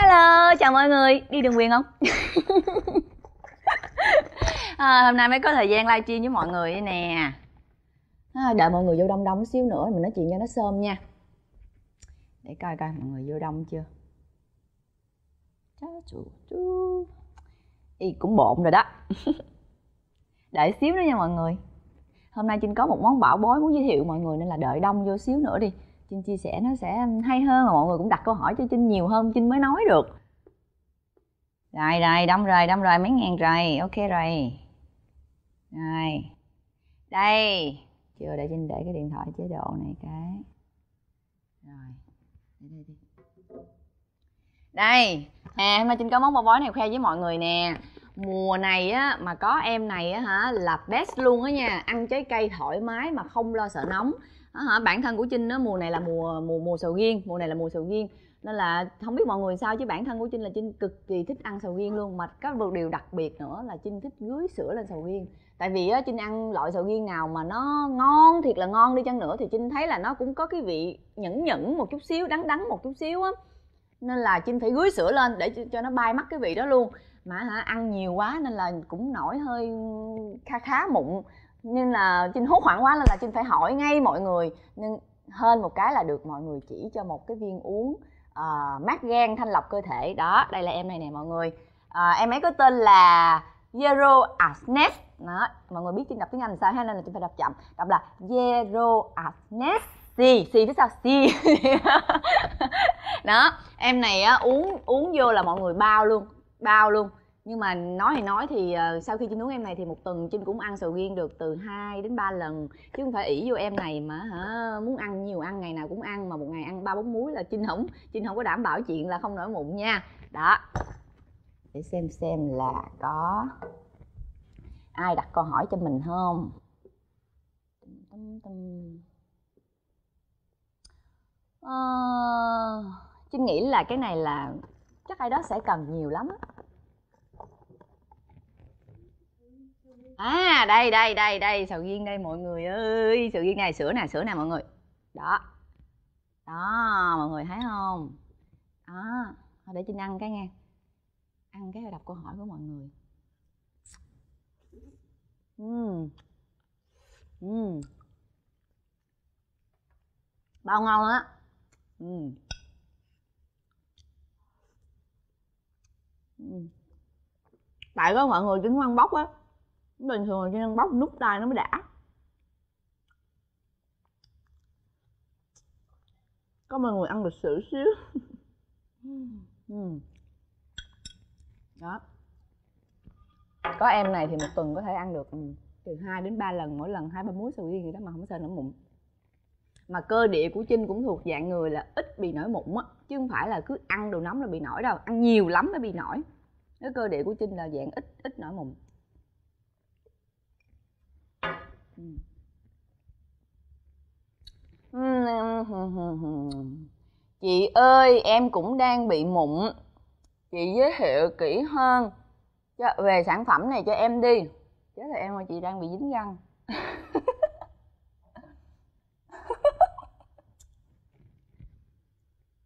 Hello, chào mọi người. Đi đường quyền không? à, hôm nay mới có thời gian live stream với mọi người nè. À, đợi mọi người vô đông đông xíu nữa mình nói chuyện cho nó sơm nha. Để coi coi mọi người vô đông chưa. Chú. Ý, cũng bộn rồi đó. đợi xíu nữa nha mọi người. Hôm nay Trinh có một món bảo bối muốn giới thiệu mọi người nên là đợi đông vô xíu nữa đi. Trinh chia sẻ nó sẽ um, hay hơn mà mọi người cũng đặt câu hỏi cho Trinh nhiều hơn Trinh mới nói được. Rồi rồi, đông rồi đông rồi, mấy ngàn rồi, ok rồi. Rồi. Đây. Chưa, để Trinh để cái điện thoại chế độ này cái. Rồi. Đây đây đây. Đây. À hôm nay Trinh có món bò bói này khoe với mọi người nè. Mùa này á, mà có em này á hả, là best luôn á nha. Ăn trái cây thoải mái mà không lo sợ nóng. Ờ, hả? Bản thân của trinh nó mùa này là mùa mùa mùa sầu riêng, mùa này là mùa sầu riêng. Nên là không biết mọi người sao chứ bản thân của trinh là trinh cực kỳ thích ăn sầu riêng luôn. Mà có một điều đặc biệt nữa là trinh thích dưới sữa lên sầu riêng. Tại vì á, trinh ăn loại sầu riêng nào mà nó ngon, thiệt là ngon đi chăng nữa thì trinh thấy là nó cũng có cái vị nhẫn nhẫn một chút xíu, đắng đắng một chút xíu á. Nên là trinh phải gưới sữa lên để cho nó bay mất cái vị đó luôn. Mà hả, ăn nhiều quá nên là cũng nổi hơi kha khá mụn nên là trinh hốt hoảng quá nên là trinh phải hỏi ngay mọi người. Nên hơn một cái là được mọi người chỉ cho một cái viên uống uh, mát gan thanh lọc cơ thể. Đó đây là em này nè mọi người. Uh, em ấy có tên là Zero Asnes đó mọi người biết trinh đọc tiếng anh sao hay nên là trinh phải đọc chậm. Đọc là Zero Asnes si si phía sau si đó em này á uống uống vô là mọi người bao luôn bao luôn nhưng mà nói thì nói thì uh, sau khi chinh nướng em này thì một tuần chinh cũng ăn sầu riêng được từ 2 đến 3 lần. Chứ không phải ỷ vô em này mà hả muốn ăn nhiều ăn ngày nào cũng ăn mà một ngày ăn ba bốn muối là chinh không chinh không có đảm bảo chuyện là không nổi mụn nha. Đó. Để xem xem là có ai đặt câu hỏi cho mình không? Tâm tâm ờ, nghĩ là cái này là chắc ai đó sẽ cần nhiều lắm à đây đây đây đây, sầu riêng đây mọi người ơi. Sầu riêng này, sữa nè sữa nè mọi người. Đó. Đó, mọi người thấy không? Đó. Để trinh ăn cái nghe. Ăn cái đọc câu hỏi của mọi người. Ừ ừ bao ngon á. Ừ tại có mọi người trứng ăn bóc á bình thường là ăn bóc nút tay nó mới đã. Có mọi người ăn được sữa xíu. Ừ. Đó. Có em này thì một tuần có thể ăn được ừ, từ 2 đến 3 lần, mỗi lần hai ba muối sầu riêng gì đó mà không sợ nổi mụn. Mà cơ địa của trinh cũng thuộc dạng người là ít bị nổi mụn á, chứ không phải là cứ ăn đồ nóng là bị nổi đâu, ăn nhiều lắm mới bị nổi. Cái cơ địa của trinh là dạng ít ít nổi mụn. chị ơi em cũng đang bị mụn. Chị giới thiệu kỹ hơn cho, về sản phẩm này cho em đi. Chết là em ơi chị đang bị dính răng.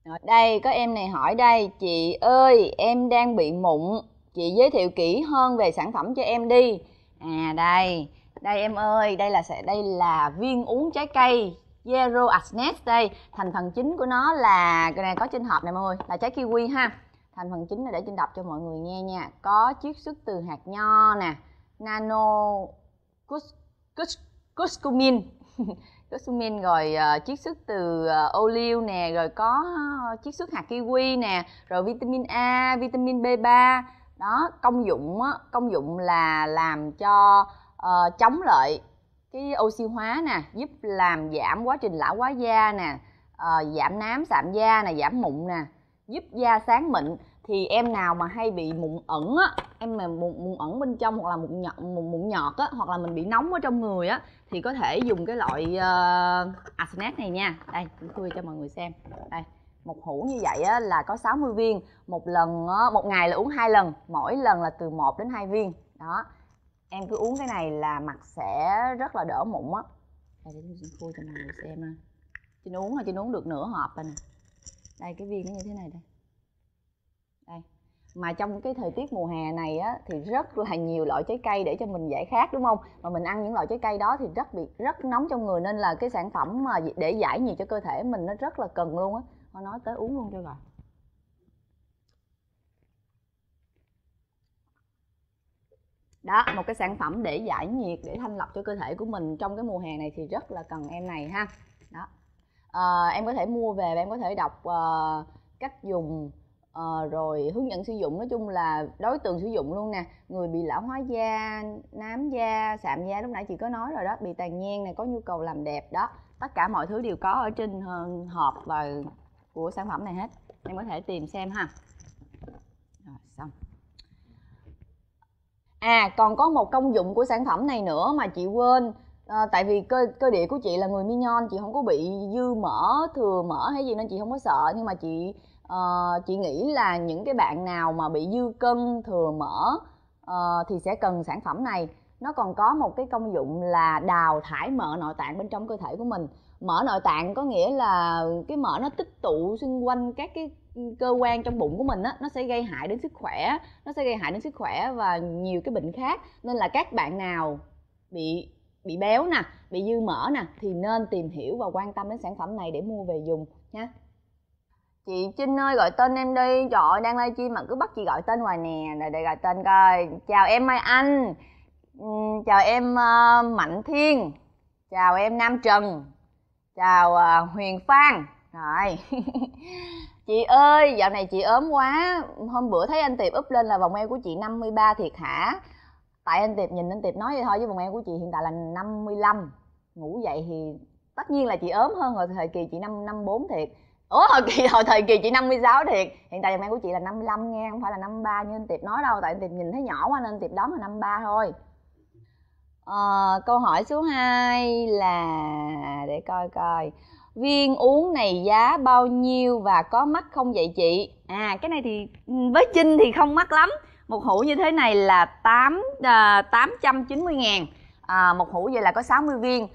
Rồi, đây có em này hỏi đây. Chị ơi em đang bị mụn. Chị giới thiệu kỹ hơn về sản phẩm cho em đi. À đây đây em ơi đây là sẽ đây là viên uống trái cây Zero Asnes đây. Thành phần chính của nó là cái này có trên hộp này mọi người là trái kiwi ha. Thành phần chính là để trên đọc cho mọi người nghe nha. Có chiết xuất từ hạt nho nè nano cuscumin. Cuscumin rồi uh, chiết xuất từ uh, ô liu nè rồi có uh, chiết xuất hạt kiwi nè rồi vitamin A vitamin B3 đó công dụng á, công dụng là làm cho uh, chống lại cái oxy hóa nè giúp làm giảm quá trình lão hóa da nè uh, giảm nám sạm da nè giảm mụn nè giúp da sáng mịn. Thì em nào mà hay bị mụn ẩn á em mà mụn, mụn ẩn bên trong hoặc là mụn nhọt mụn, mụn nhọt á hoặc là mình bị nóng ở trong người á thì có thể dùng cái loại ờ, uh, Arsenic này nha. Đây tôi cho mọi người xem. Đây một hũ như vậy á, là có 60 viên. Một lần á, một ngày là uống hai lần mỗi lần là từ 1 đến 2 viên. Đó em cứ uống cái này là mặt sẽ rất là đỡ mụn á. Đây, để chị khui cho mọi người xem ha. Chị uống là chị uống được nửa hộp rồi nè. Đây, cái viên nó như thế này đây. Đây. Mà trong cái thời tiết mùa hè này á, thì rất là nhiều loại trái cây để cho mình giải khát, đúng không? Mà mình ăn những loại trái cây đó thì rất bị, rất nóng trong người nên là cái sản phẩm mà để giải nhiệt cho cơ thể mình nó rất là cần luôn á. Nó nói tới uống luôn cho rồi đó một cái sản phẩm để giải nhiệt để thanh lọc cho cơ thể của mình trong cái mùa hè này thì rất là cần em này ha. Đó. À, em có thể mua về và em có thể đọc uh, cách dùng uh, rồi hướng dẫn sử dụng. Nói chung là đối tượng sử dụng luôn nè. Người bị lão hóa da nám da sạm da lúc nãy chị có nói rồi đó bị tàn nhang này có nhu cầu làm đẹp đó. Tất cả mọi thứ đều có ở trên hộp và của sản phẩm này hết. Em có thể tìm xem ha. Rồi xong à còn có một công dụng của sản phẩm này nữa mà chị quên. À, tại vì cơ cơ địa của chị là người mi nhon chị không có bị dư mỡ thừa mỡ hay gì nên chị không có sợ. Nhưng mà chị uh, chị nghĩ là những cái bạn nào mà bị dư cân thừa mỡ uh, thì sẽ cần sản phẩm này. Nó còn có một cái công dụng là đào thải mỡ nội tạng bên trong cơ thể của mình mỡ nội tạng có nghĩa là cái mỡ nó tích tụ xung quanh các cái cơ quan trong bụng của mình á nó sẽ gây hại đến sức khỏe nó sẽ gây hại đến sức khỏe và nhiều cái bệnh khác. Nên là các bạn nào bị bị béo nè bị dư mỡ nè thì nên tìm hiểu và quan tâm đến sản phẩm này để mua về dùng nha chị Trinh ơi gọi tên em đi. Trời ơi đang livestream mà cứ bắt chị gọi tên hoài nè. Để, để gọi tên coi. Chào em Mai Anh. Chào em uh, Mạnh Thiên. Chào em Nam Trần chào à, Huyền Phan. Rồi. Chị ơi dạo này chị ốm quá. Hôm bữa thấy anh tiệp úp lên là vòng eo của chị 53 thiệt hả? Tại anh tiệp nhìn anh tiệp nói vậy thôi với vòng eo của chị hiện tại là 55 ngủ dậy thì tất nhiên là chị ốm hơn rồi thời kỳ chị năm năm bốn thiệt. Ủa thời kỳ hồi thời kỳ chị 56 thiệt. Hiện tại vòng eo của chị là 55 nghe không phải là 53 như anh tiệp nói đâu. Tại anh tiệp nhìn thấy nhỏ quá nên anh tiệp đoán là 53 thôi à, câu hỏi số 2 là để coi coi. Viên uống này giá bao nhiêu và có mắc không vậy chị? À cái này thì ừ, với trinh thì không mắc lắm. Một hũ như thế này là tám à, tám trăm chín mươi ngàn. À, một hũ vậy là có 60 viên.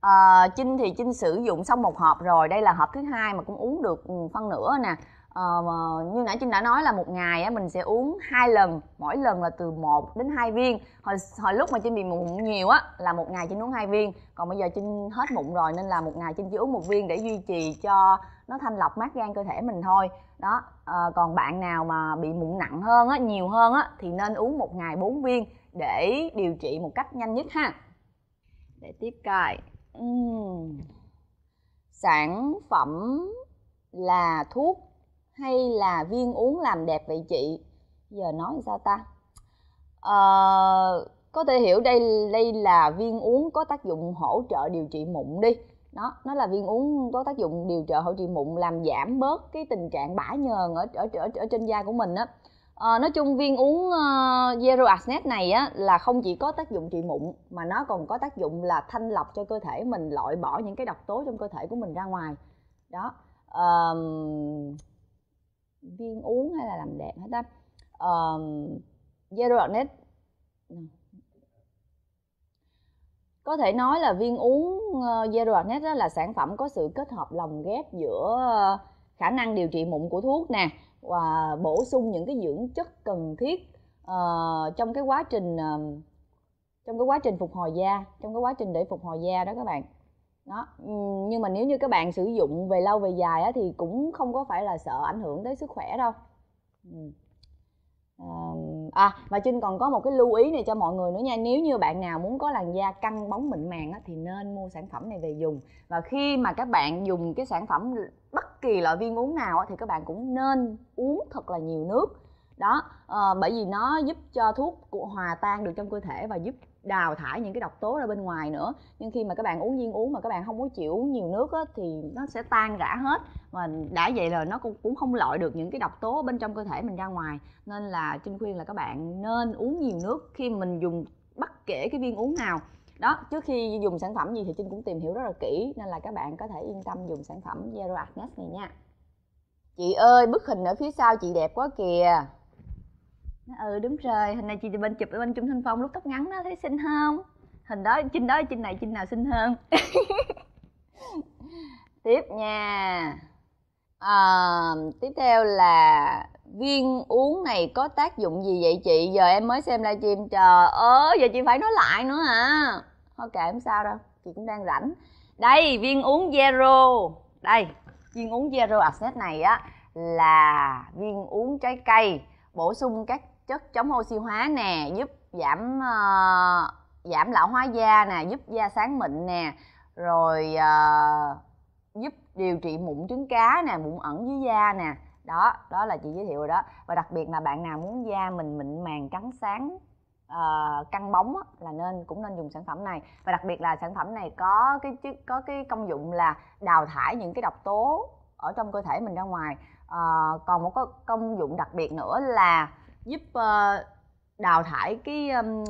À, trinh thì trinh sử dụng xong một hộp rồi. Đây là hộp thứ hai mà cũng uống được ừ, phân nửa nè uh, như nãy Trinh đã nói là một ngày á, mình sẽ uống hai lần mỗi lần là từ 1 đến 2 viên. Hồi hồi lúc mà Trinh bị mụn nhiều á là một ngày Trinh uống hai viên. Còn bây giờ Trinh hết mụn rồi nên là một ngày Trinh chỉ uống một viên để duy trì cho nó thanh lọc mát gan cơ thể mình thôi. Đó uh, còn bạn nào mà bị mụn nặng hơn á nhiều hơn á thì nên uống một ngày 4 viên để điều trị một cách nhanh nhất ha. Để tiếp coi. Uhm. sản phẩm là thuốc hay là viên uống làm đẹp vậy chị? Giờ nói sao ta? À, có thể hiểu đây đây là viên uống có tác dụng hỗ trợ điều trị mụn đi. Đó nó là viên uống có tác dụng điều trợ hỗ trợ mụn làm giảm bớt cái tình trạng bã nhờn ở ở ở, ở trên da của mình á. À, nói chung viên uống uh, Zero Acnet này á là không chỉ có tác dụng trị mụn mà nó còn có tác dụng là thanh lọc cho cơ thể mình loại bỏ những cái độc tố trong cơ thể của mình ra ngoài. Đó um, viên uống hay là làm đẹp hết á. Um, Zero có thể nói là viên uống ờ, giai uh, đó là sản phẩm có sự kết hợp lồng ghép giữa ờ, khả năng điều trị mụn của thuốc nè và bổ sung những cái dưỡng chất cần thiết uh, trong cái quá trình uh, trong cái quá trình phục hồi da trong cái quá trình để phục hồi da đó các bạn đó. Nhưng mà nếu như các bạn sử dụng về lâu về dài á, thì cũng không có phải là sợ ảnh hưởng tới sức khỏe đâu. À và trinh còn có một cái lưu ý này cho mọi người nữa nha. Nếu như bạn nào muốn có làn da căng bóng mịn màng á, thì nên mua sản phẩm này về dùng. Và khi mà các bạn dùng cái sản phẩm bất kỳ loại viên uống nào á, thì các bạn cũng nên uống thật là nhiều nước. Đó à, bởi vì nó giúp cho thuốc của hòa tan được trong cơ thể và giúp đào thải những cái độc tố ra bên ngoài nữa. Nhưng khi mà các bạn uống viên uống mà các bạn không có chịu uống nhiều nước á, thì nó sẽ tan rã hết. Mà đã vậy là nó cũng cũng không loại được những cái độc tố bên trong cơ thể mình ra ngoài. Nên là trinh khuyên là các bạn nên uống nhiều nước khi mình dùng bất kể cái viên uống nào. Đó trước khi dùng sản phẩm gì thì trinh cũng tìm hiểu rất là kỹ nên là các bạn có thể yên tâm dùng sản phẩm zero Agnes này nha. Chị ơi bức hình ở phía sau chị đẹp quá kìa ừ đúng rồi hình này chị bên chụp ở bên trung thanh phong lúc tóc ngắn đó thấy xinh không? Hình đó trên đó trên này trên nào xinh hơn? Tiếp nha. À, tiếp theo là viên uống này có tác dụng gì vậy chị? Giờ em mới xem livestream trời ơi giờ chị phải nói lại nữa hả? Thôi kệ không sao đâu chị cũng đang rảnh. Đây viên uống zero. Đây viên uống zero acid này á là viên uống trái cây bổ sung các chất chống oxy hóa nè giúp giảm uh, giảm lão hóa da nè giúp da sáng mịn nè rồi uh, giúp điều trị mụn trứng cá nè mụn ẩn dưới da nè. Đó đó là chị giới thiệu rồi đó. Và đặc biệt là bạn nào muốn da mình mịn màng trắng sáng uh, căng bóng á, là nên cũng nên dùng sản phẩm này. Và đặc biệt là sản phẩm này có cái có cái công dụng là đào thải những cái độc tố ở trong cơ thể mình ra ngoài. Uh, còn một cái công dụng đặc biệt nữa là giúp uh, đào thải cái um,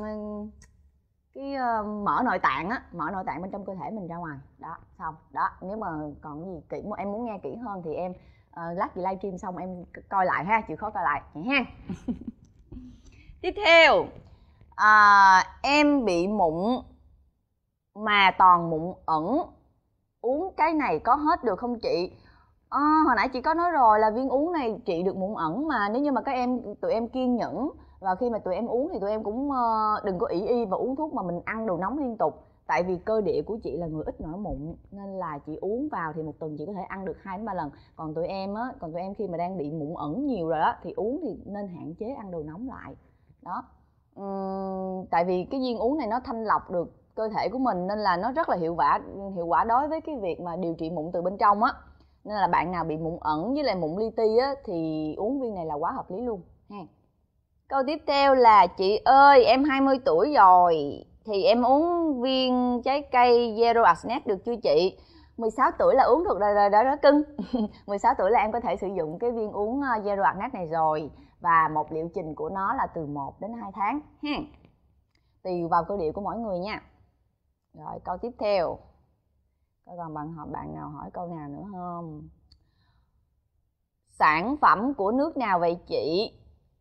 cái uh, nội tạng á mở nội tạng bên trong cơ thể mình ra ngoài. Đó xong. Đó nếu mà còn gì kỹ em muốn nghe kỹ hơn thì em uh, lát chị livestream xong em coi lại ha chịu khó coi lại. Vậy ha. Tiếp theo à, em bị mụn mà toàn mụn ẩn. Uống cái này có hết được không chị? À, hồi nãy chị có nói rồi là viên uống này trị được mụn ẩn mà. Nếu như mà các em tụi em kiên nhẫn và khi mà tụi em uống thì tụi em cũng ờ, đừng có ỷ y và uống thuốc mà mình ăn đồ nóng liên tục. Tại vì cơ địa của chị là người ít nổi mụn nên là chị uống vào thì một tuần chị có thể ăn được hai đến ba lần. Còn tụi em á còn tụi em khi mà đang bị mụn ẩn nhiều rồi á thì uống thì nên hạn chế ăn đồ nóng lại. Đó. Uhm, tại vì cái viên uống này nó thanh lọc được cơ thể của mình nên là nó rất là hiệu quả hiệu quả đối với cái việc mà điều trị mụn từ bên trong á nên là bạn nào bị mụn ẩn với lại mụn li ti á, thì uống viên này là quá hợp lý luôn, ha. Câu tiếp theo là, chị ơi, em 20 tuổi rồi, thì em uống viên trái cây Zero Asnet được chưa chị? 16 tuổi là uống được rồi rồi đó đó cưng. 16 tuổi là em có thể sử dụng cái viên uống ờ, Zero Asnet này rồi, và một liệu trình của nó là từ 1 đến 2 tháng, ha. Tùy vào cơ địa của mỗi người nha. Rồi, câu tiếp theo còn bạn hỏi bạn nào hỏi câu nào nữa không sản phẩm của nước nào vậy chị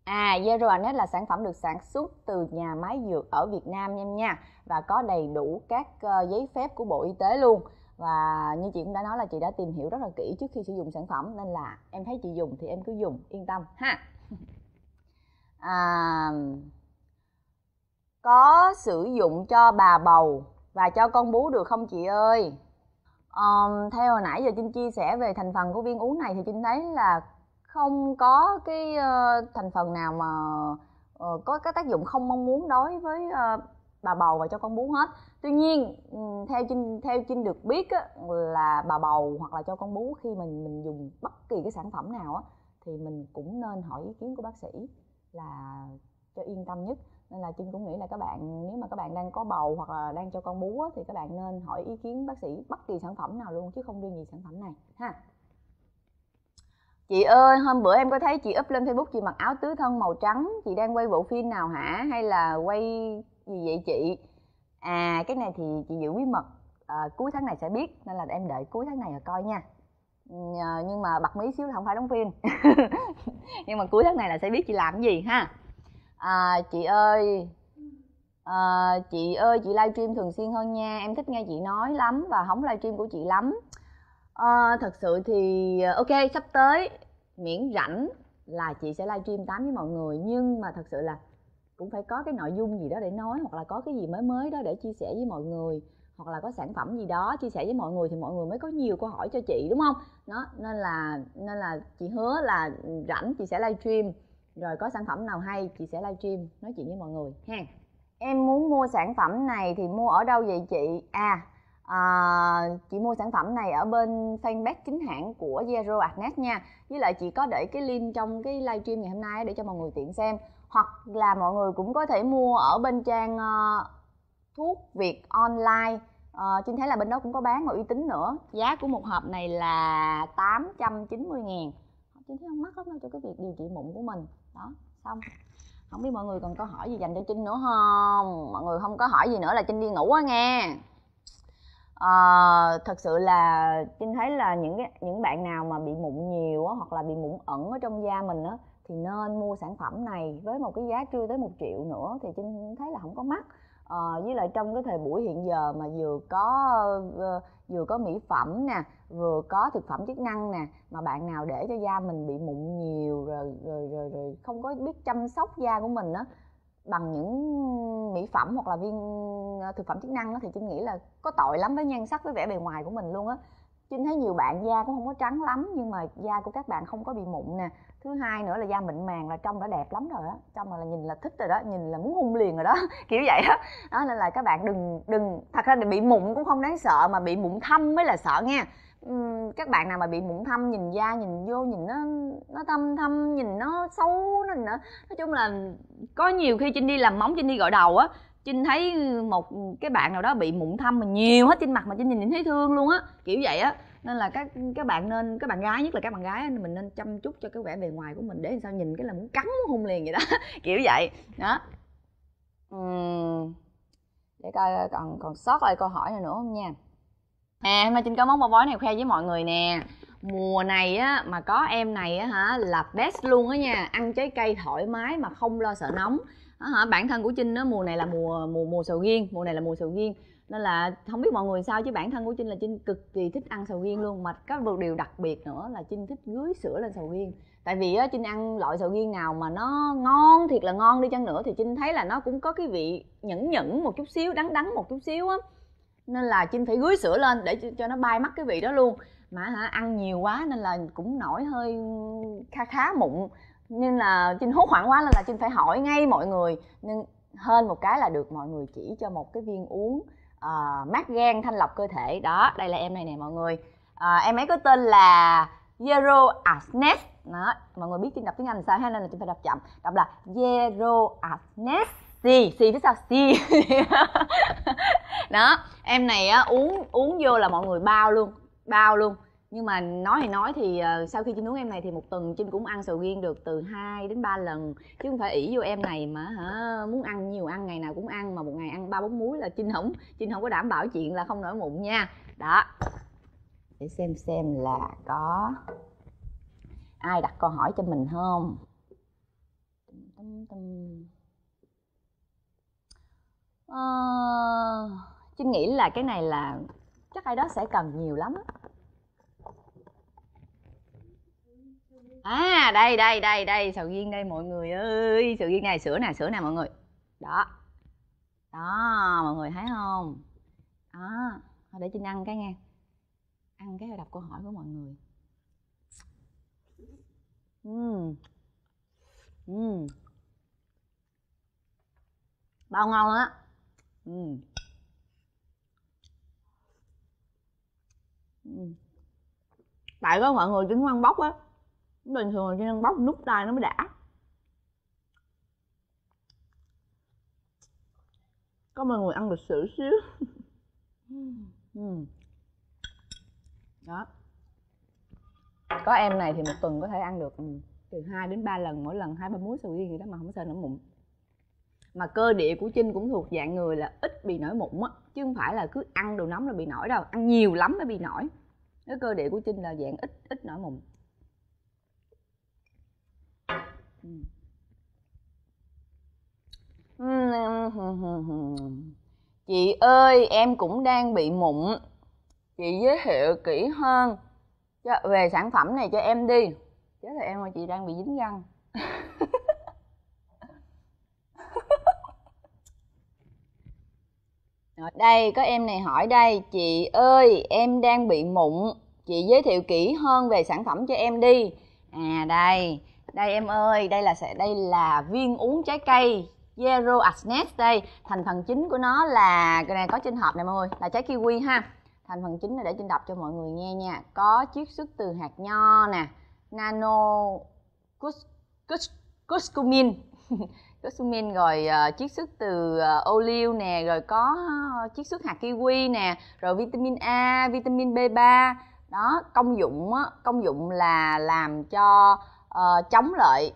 À, Zeroanet là sản phẩm được sản xuất từ nhà máy dược ở Việt Nam nha nha và có đầy đủ các uh, giấy phép của Bộ Y tế luôn. Và như chị cũng đã nói là chị đã tìm hiểu rất là kỹ trước khi sử dụng sản phẩm nên là em thấy chị dùng thì em cứ dùng yên tâm ha. À, có sử dụng cho bà bầu và cho con bú được không chị ơi? Um, theo hồi nãy giờ Trinh chia sẻ về thành phần của viên uống này thì Trinh thấy là không có cái uh, thành phần nào mà uh, có cái tác dụng không mong muốn đối với uh, bà bầu và cho con bú hết. Tuy nhiên theo trinh theo trinh được biết á, là bà bầu hoặc là cho con bú khi mình mình dùng bất kỳ cái sản phẩm nào á thì mình cũng nên hỏi ý kiến của bác sĩ là cho yên tâm nhất nên là trinh cũng nghĩ là các bạn nếu mà các bạn đang có bầu hoặc là đang cho con bú á, thì các bạn nên hỏi ý kiến bác sĩ bất kỳ sản phẩm nào luôn chứ không riêng gì sản phẩm này ha Chị ơi, hôm bữa em có thấy chị up lên Facebook chị mặc áo tứ thân màu trắng, chị đang quay bộ phim nào hả? Hay là quay gì vậy chị? À, cái này thì chị giữ bí mật, à, cuối tháng này sẽ biết, nên là em đợi cuối tháng này rồi coi nha. Nhưng mà bật mí xíu là không phải đóng phim. nhưng mà cuối tháng này là sẽ biết chị làm cái gì ha. À, chị ơi, à, chị ơi chị livestream thường xuyên hơn nha, em thích nghe chị nói lắm và hóng livestream của chị lắm. À, thật sự thì ok sắp tới miễn rảnh là chị sẽ livestream tám với mọi người. Nhưng mà thật sự là cũng phải có cái nội dung gì đó để nói hoặc là có cái gì mới mới đó để chia sẻ với mọi người hoặc là có sản phẩm gì đó chia sẻ với mọi người thì mọi người mới có nhiều câu hỏi cho chị đúng không? Đó nên là nên là chị hứa là rảnh chị sẽ livestream rồi có sản phẩm nào hay chị sẽ livestream nói chuyện với mọi người ha. Em muốn mua sản phẩm này thì mua ở đâu vậy chị? À à, chị mua sản phẩm này ở bên fanpage chính hãng của Zero Agnes nha. Với lại chị có để cái link trong cái livestream ngày hôm nay để cho mọi người tiện xem. Hoặc là mọi người cũng có thể mua ở bên trang uh, thuốc Việt online. Ờ, uh, Trinh thấy là bên đó cũng có bán mà uy tín nữa. Giá của một hộp này là 890 ngàn. Trinh thấy không mắc lắm đâu cho cái việc điều trị mụn của mình đó xong. Không biết mọi người còn câu hỏi gì dành cho Trinh nữa không? Mọi người không có hỏi gì nữa là Trinh đi ngủ á nghe. À, thật sự là trinh thấy là những cái những bạn nào mà bị mụn nhiều á, hoặc là bị mụn ẩn ở trong da mình á thì nên mua sản phẩm này với một cái giá chưa tới một triệu nữa thì trinh thấy là không có mắc ờ, với lại trong cái thời buổi hiện giờ mà vừa có ờ, vừa có mỹ phẩm nè vừa có thực phẩm chức năng nè mà bạn nào để cho da mình bị mụn nhiều rồi rồi rồi, rồi không có biết chăm sóc da của mình á bằng những mỹ phẩm hoặc là viên ờ, thực phẩm chức năng đó thì trinh nghĩ là có tội lắm với nhan sắc với vẻ bề ngoài của mình luôn á trinh thấy nhiều bạn da cũng không có trắng lắm, nhưng mà da của các bạn không có bị mụn nè. Thứ hai nữa là da mịn màng là trông đã đẹp lắm rồi á. Trông là nhìn là thích rồi đó, nhìn là muốn hung liền rồi đó, kiểu vậy đó đó, nên là các bạn đừng đừng, thật ra bị mụn cũng không đáng sợ, mà bị mụn thâm mới là sợ nha. Các bạn nào mà bị mụn thâm nhìn da nhìn vô nhìn nó nó thâm thâm, nhìn nó xấu, nó nữa nói chung là có nhiều khi trinh đi làm móng trinh đi gọi đầu á trinh thấy một cái bạn nào đó bị mụn thâm mà nhiều hết trên mặt mà trinh nhìn nhìn thấy thương luôn á, kiểu vậy á. Nên là các các bạn nên, các bạn gái, nhất là các bạn gái mình nên chăm chút cho cái vẻ bề ngoài của mình để sao nhìn cái là muốn cắn muốn hung liền vậy đó, kiểu vậy. Đó. Uhm. để coi còn còn sót lại câu hỏi này nữa không nha. À hôm nay trinh có món bò bói này khoe với mọi người nè. Mùa này á, mà có em này á hả, là best luôn á nha. Ăn trái cây thoải mái mà không lo sợ nóng hả? Bản thân của trinh á, mùa này là mùa mùa mùa sầu riêng, mùa này là mùa sầu riêng. Nên là không biết mọi người sao, chứ bản thân của trinh là trinh cực kỳ thích ăn sầu riêng luôn. Mà có một điều đặc biệt nữa là trinh thích gưới sữa lên sầu riêng. Tại vì á, trinh ăn loại sầu riêng nào mà nó ngon, thiệt là ngon đi chăng nữa, thì trinh thấy là nó cũng có cái vị nhẫn nhẫn một chút xíu, đắng đắng một chút xíu á. Nên là trinh phải gưới sữa lên để cho nó bay mất cái vị đó luôn. Mà hả, ăn nhiều quá nên là cũng nổi hơi kha khá mụn nên là trinh hốt hoảng quá nên là trinh phải hỏi ngay mọi người. Nhưng hơn một cái là được mọi người chỉ cho một cái viên uống uh, mát gan thanh lọc cơ thể. Đó đây là em này nè mọi người. Uh, em ấy có tên là Zero Asnes đó mọi người biết trinh đọc tiếng Anh sao hay nên là trinh phải đọc chậm. Đọc là Zero Asnes xì xì phía sau xì đó em này á uống uống vô là mọi người bao luôn bao luôn nhưng mà nói thì nói thì uh, sau khi chinh uống em này thì một tuần chinh cũng ăn sầu riêng được từ 2 đến 3 lần. Chứ không phải ỷ vô em này mà hả muốn ăn nhiều ăn ngày nào cũng ăn mà một ngày ăn ba bốn muối là chinh không chinh không có đảm bảo chuyện là không nổi mụn nha. Đó. Để xem xem là có ai đặt câu hỏi cho mình không? Tâm, uh, ờ, nghĩ là cái này là chắc ai đó sẽ cần nhiều lắm à đây đây đây đây, sầu riêng đây mọi người ơi. Sầu riêng này, sữa nè sữa nè mọi người. Đó. Đó, mọi người thấy không? Đó để trinh ăn cái nghe. Ăn cái đọc câu hỏi của mọi người. Uhm. Uhm. bao ngon á. Ừ. Tại có mọi người trứng ăn bóc á bình thường chỉ ăn bóc nút tay nó mới đã. Có mọi người ăn được sử xíu. Ừ. đó. Có em này thì một tuần có thể ăn được ừ, từ 2 đến 3 lần, mỗi lần hai ba muối sầu riêng gì đó mà không sợ nổi mụn. Mà cơ địa của trinh cũng thuộc dạng người là ít bị nổi mụn á, chứ không phải là cứ ăn đồ nóng là bị nổi đâu, ăn nhiều lắm mới bị nổi. Cái cơ địa của trinh là dạng ít ít nổi mụn. chị ơi em cũng đang bị mụn. Chị giới thiệu kỹ hơn về sản phẩm này cho em đi. Chết là em ơi chị đang bị dính răng. Rồi, đây có em này hỏi đây. Chị ơi em đang bị mụn. Chị giới thiệu kỹ hơn về sản phẩm cho em đi. À đây đây em ơi đây là sẽ đây là viên uống trái cây Zero Agnes đây. Thành phần chính của nó là cái này có trên hộp này mọi người là trái kiwi ha. Thành phần chính là để trên đọc cho mọi người nghe nha. Có chiết xuất từ hạt nho nè nano cuscumin. Cuscumin rồi uh, chiết xuất từ uh, ô liu nè rồi có uh, chiết xuất hạt kiwi nè rồi vitamin A vitamin B3 đó công dụng á, công dụng là làm cho uh, chống lại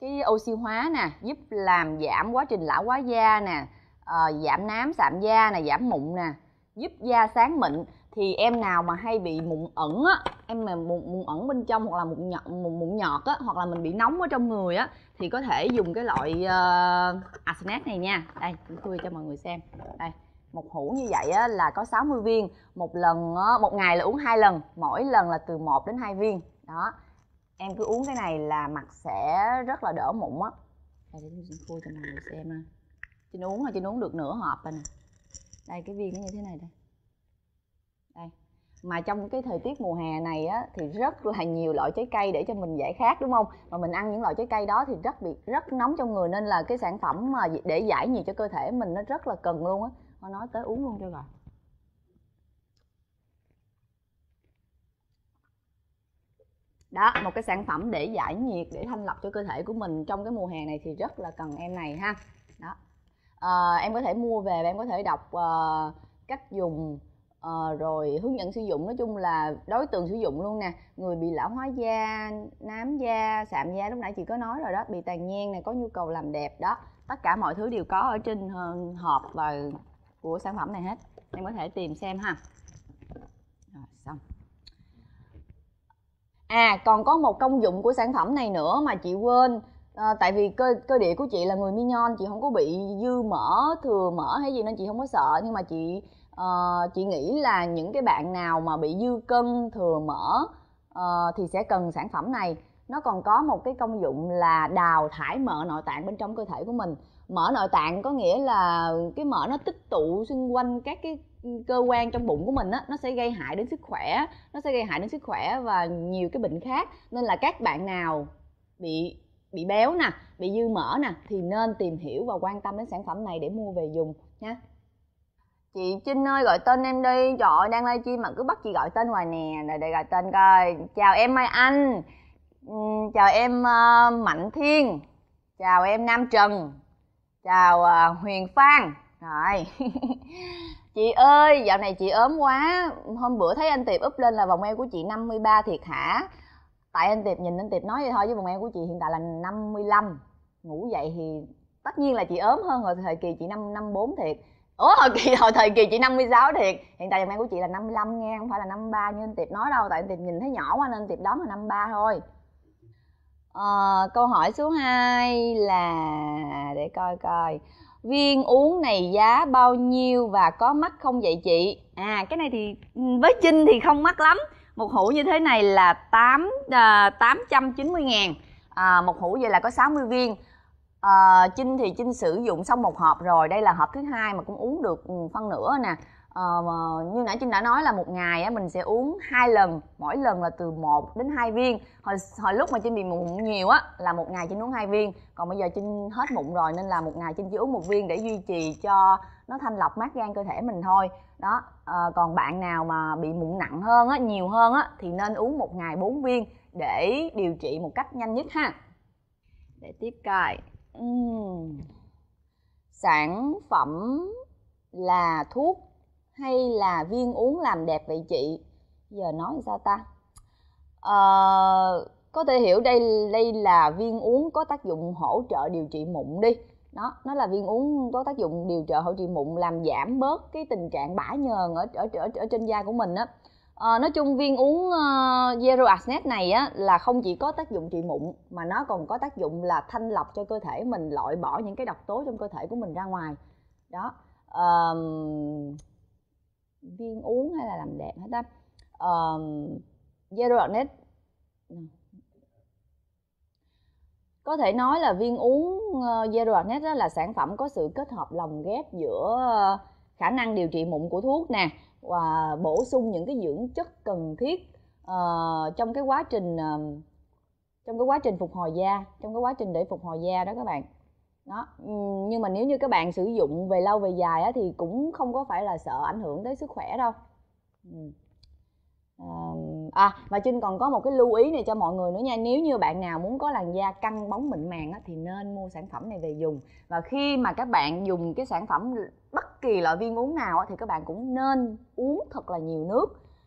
cái oxy hóa nè giúp làm giảm quá trình lão hóa da nè uh, giảm nám sạm da nè giảm mụn nè giúp da sáng mịn. Thì em nào mà hay bị mụn ẩn á em mà mụn, mụn ẩn bên trong hoặc là mụn nhọt mụn, mụn nhọt á hoặc là mình bị nóng ở trong người á thì có thể dùng cái loại ờ, uh, Asenet này nha. Đây tôi cho mọi người xem. Đây một hũ như vậy á, là có 60 viên. Một lần á, một ngày là uống hai lần mỗi lần là từ 1 đến 2 viên. Đó em cứ uống cái này là mặt sẽ rất là đỡ mụn á. Đây để tôi khui cho mọi người xem ha. Chị uống là chị uống được nửa hộp rồi nè. Đây cái viên nó như thế này đây. Đây. Mà trong cái thời tiết mùa hè này á thì rất là nhiều loại trái cây để cho mình giải khát đúng không? Mà mình ăn những loại trái cây đó thì rất bị rất nóng trong người nên là cái sản phẩm mà để giải nhiệt cho cơ thể mình nó rất là cần luôn á. Thôi nói tới uống luôn cho rồi đó một cái sản phẩm để giải nhiệt để thanh lọc cho cơ thể của mình trong cái mùa hè này thì rất là cần em này ha. Đó. À, em có thể mua về và em có thể đọc uh, cách dùng uh, rồi hướng dẫn sử dụng. Nói chung là đối tượng sử dụng luôn nè. Người bị lão hóa da nám da sạm da lúc nãy chị có nói rồi đó bị tàn nhang này có nhu cầu làm đẹp đó. Tất cả mọi thứ đều có ở trên hộp và của sản phẩm này hết. Em có thể tìm xem ha. Rồi xong à còn có một công dụng của sản phẩm này nữa mà chị quên. À, tại vì cơ cơ địa của chị là người mignon chị không có bị dư mỡ thừa mỡ hay gì nên chị không có sợ. Nhưng mà chị uh, chị nghĩ là những cái bạn nào mà bị dư cân thừa mỡ uh, thì sẽ cần sản phẩm này. Nó còn có một cái công dụng là đào thải mỡ nội tạng bên trong cơ thể của mình. Mỡ nội tạng có nghĩa là cái mỡ nó tích tụ xung quanh các cái cơ quan trong bụng của mình á nó sẽ gây hại đến sức khỏe nó sẽ gây hại đến sức khỏe và nhiều cái bệnh khác. Nên là các bạn nào bị bị béo nè bị dư mỡ nè thì nên tìm hiểu và quan tâm đến sản phẩm này để mua về dùng nha. Chị Trinh ơi gọi tên em đi. Trời ơi đang livestream mà cứ bắt chị gọi tên hoài nè. Để, để gọi tên coi. Chào em Mai Anh. Chào em uh, Mạnh Thiên. Chào em Nam Trần. Chào uh, Huyền Phan. Rồi. chị ơi dạo này chị ốm quá. Hôm bữa thấy anh tiệp úp lên là vòng eo của chị 53 thiệt hả? Tại anh tiệp nhìn anh tiệp nói vậy thôi chứ vòng eo của chị hiện tại là 55 ngủ dậy thì tất nhiên là chị ốm hơn hồi thời kỳ chị năm năm bốn thiệt. Ủa hồi kỳ hồi thời kỳ chị 56 thiệt. Hiện tại vòng eo của chị là 55 nghe không phải là 53 như anh tiệp nói đâu. Tại anh tiệp nhìn thấy nhỏ quá nên anh tiệp đoán là 53 thôi. À, câu hỏi số 2 là để coi coi viên uống này giá bao nhiêu và có mắc không vậy chị? À cái này thì ừ, với chinh thì không mắc lắm. Một hũ như thế này là tám à, tám trăm chín mươi ngàn. À, một hũ vậy là có 60 viên. À, chinh thì chinh sử dụng xong một hộp rồi. Đây là hộp thứ hai mà cũng uống được ừ, phân nửa nè uh, như nãy Trinh đã nói là một ngày á, mình sẽ uống hai lần mỗi lần là từ 1 đến 2 viên. Hồi hồi lúc mà Trinh bị mụn nhiều á là một ngày Trinh uống hai viên. Còn bây giờ Trinh hết mụn rồi nên là một ngày Trinh chỉ uống một viên để duy trì cho nó thanh lọc mát gan cơ thể mình thôi. Đó uh, còn bạn nào mà bị mụn nặng hơn á nhiều hơn á thì nên uống một ngày 4 viên để điều trị một cách nhanh nhất ha. Để tiếp coi. Uhm. sản phẩm là thuốc hay là viên uống làm đẹp vậy chị? Giờ nói sao ta? À, có thể hiểu đây đây là viên uống có tác dụng hỗ trợ điều trị mụn đi. Đó nó là viên uống có tác dụng điều trợ hỗ trợ mụn làm giảm bớt cái tình trạng bã nhờn ở ở ở, ở trên da của mình á. À, nói chung viên uống uh, Zero Asnet này á là không chỉ có tác dụng trị mụn mà nó còn có tác dụng là thanh lọc cho cơ thể mình loại bỏ những cái độc tố trong cơ thể của mình ra ngoài. Đó um, viên uống hay là làm đẹp hết á. Um, Zero có thể nói là viên uống uh, Zero đó là sản phẩm có sự kết hợp lồng ghép giữa ờ, khả năng điều trị mụn của thuốc nè và bổ sung những cái dưỡng chất cần thiết uh, trong cái quá trình uh, trong cái quá trình phục hồi da trong cái quá trình để phục hồi da đó các bạn đó. Ừ, nhưng mà nếu như các bạn sử dụng về lâu về dài á, thì cũng không có phải là sợ ảnh hưởng tới sức khỏe đâu. Ừ. Ờ, à và trinh còn có một cái lưu ý này cho mọi người nữa nha. Nếu như bạn nào muốn có làn da căng bóng mịn màng á, thì nên mua sản phẩm này về dùng. Và khi mà các bạn dùng cái sản phẩm bất kỳ loại viên uống nào á, thì các bạn cũng nên uống thật là nhiều nước.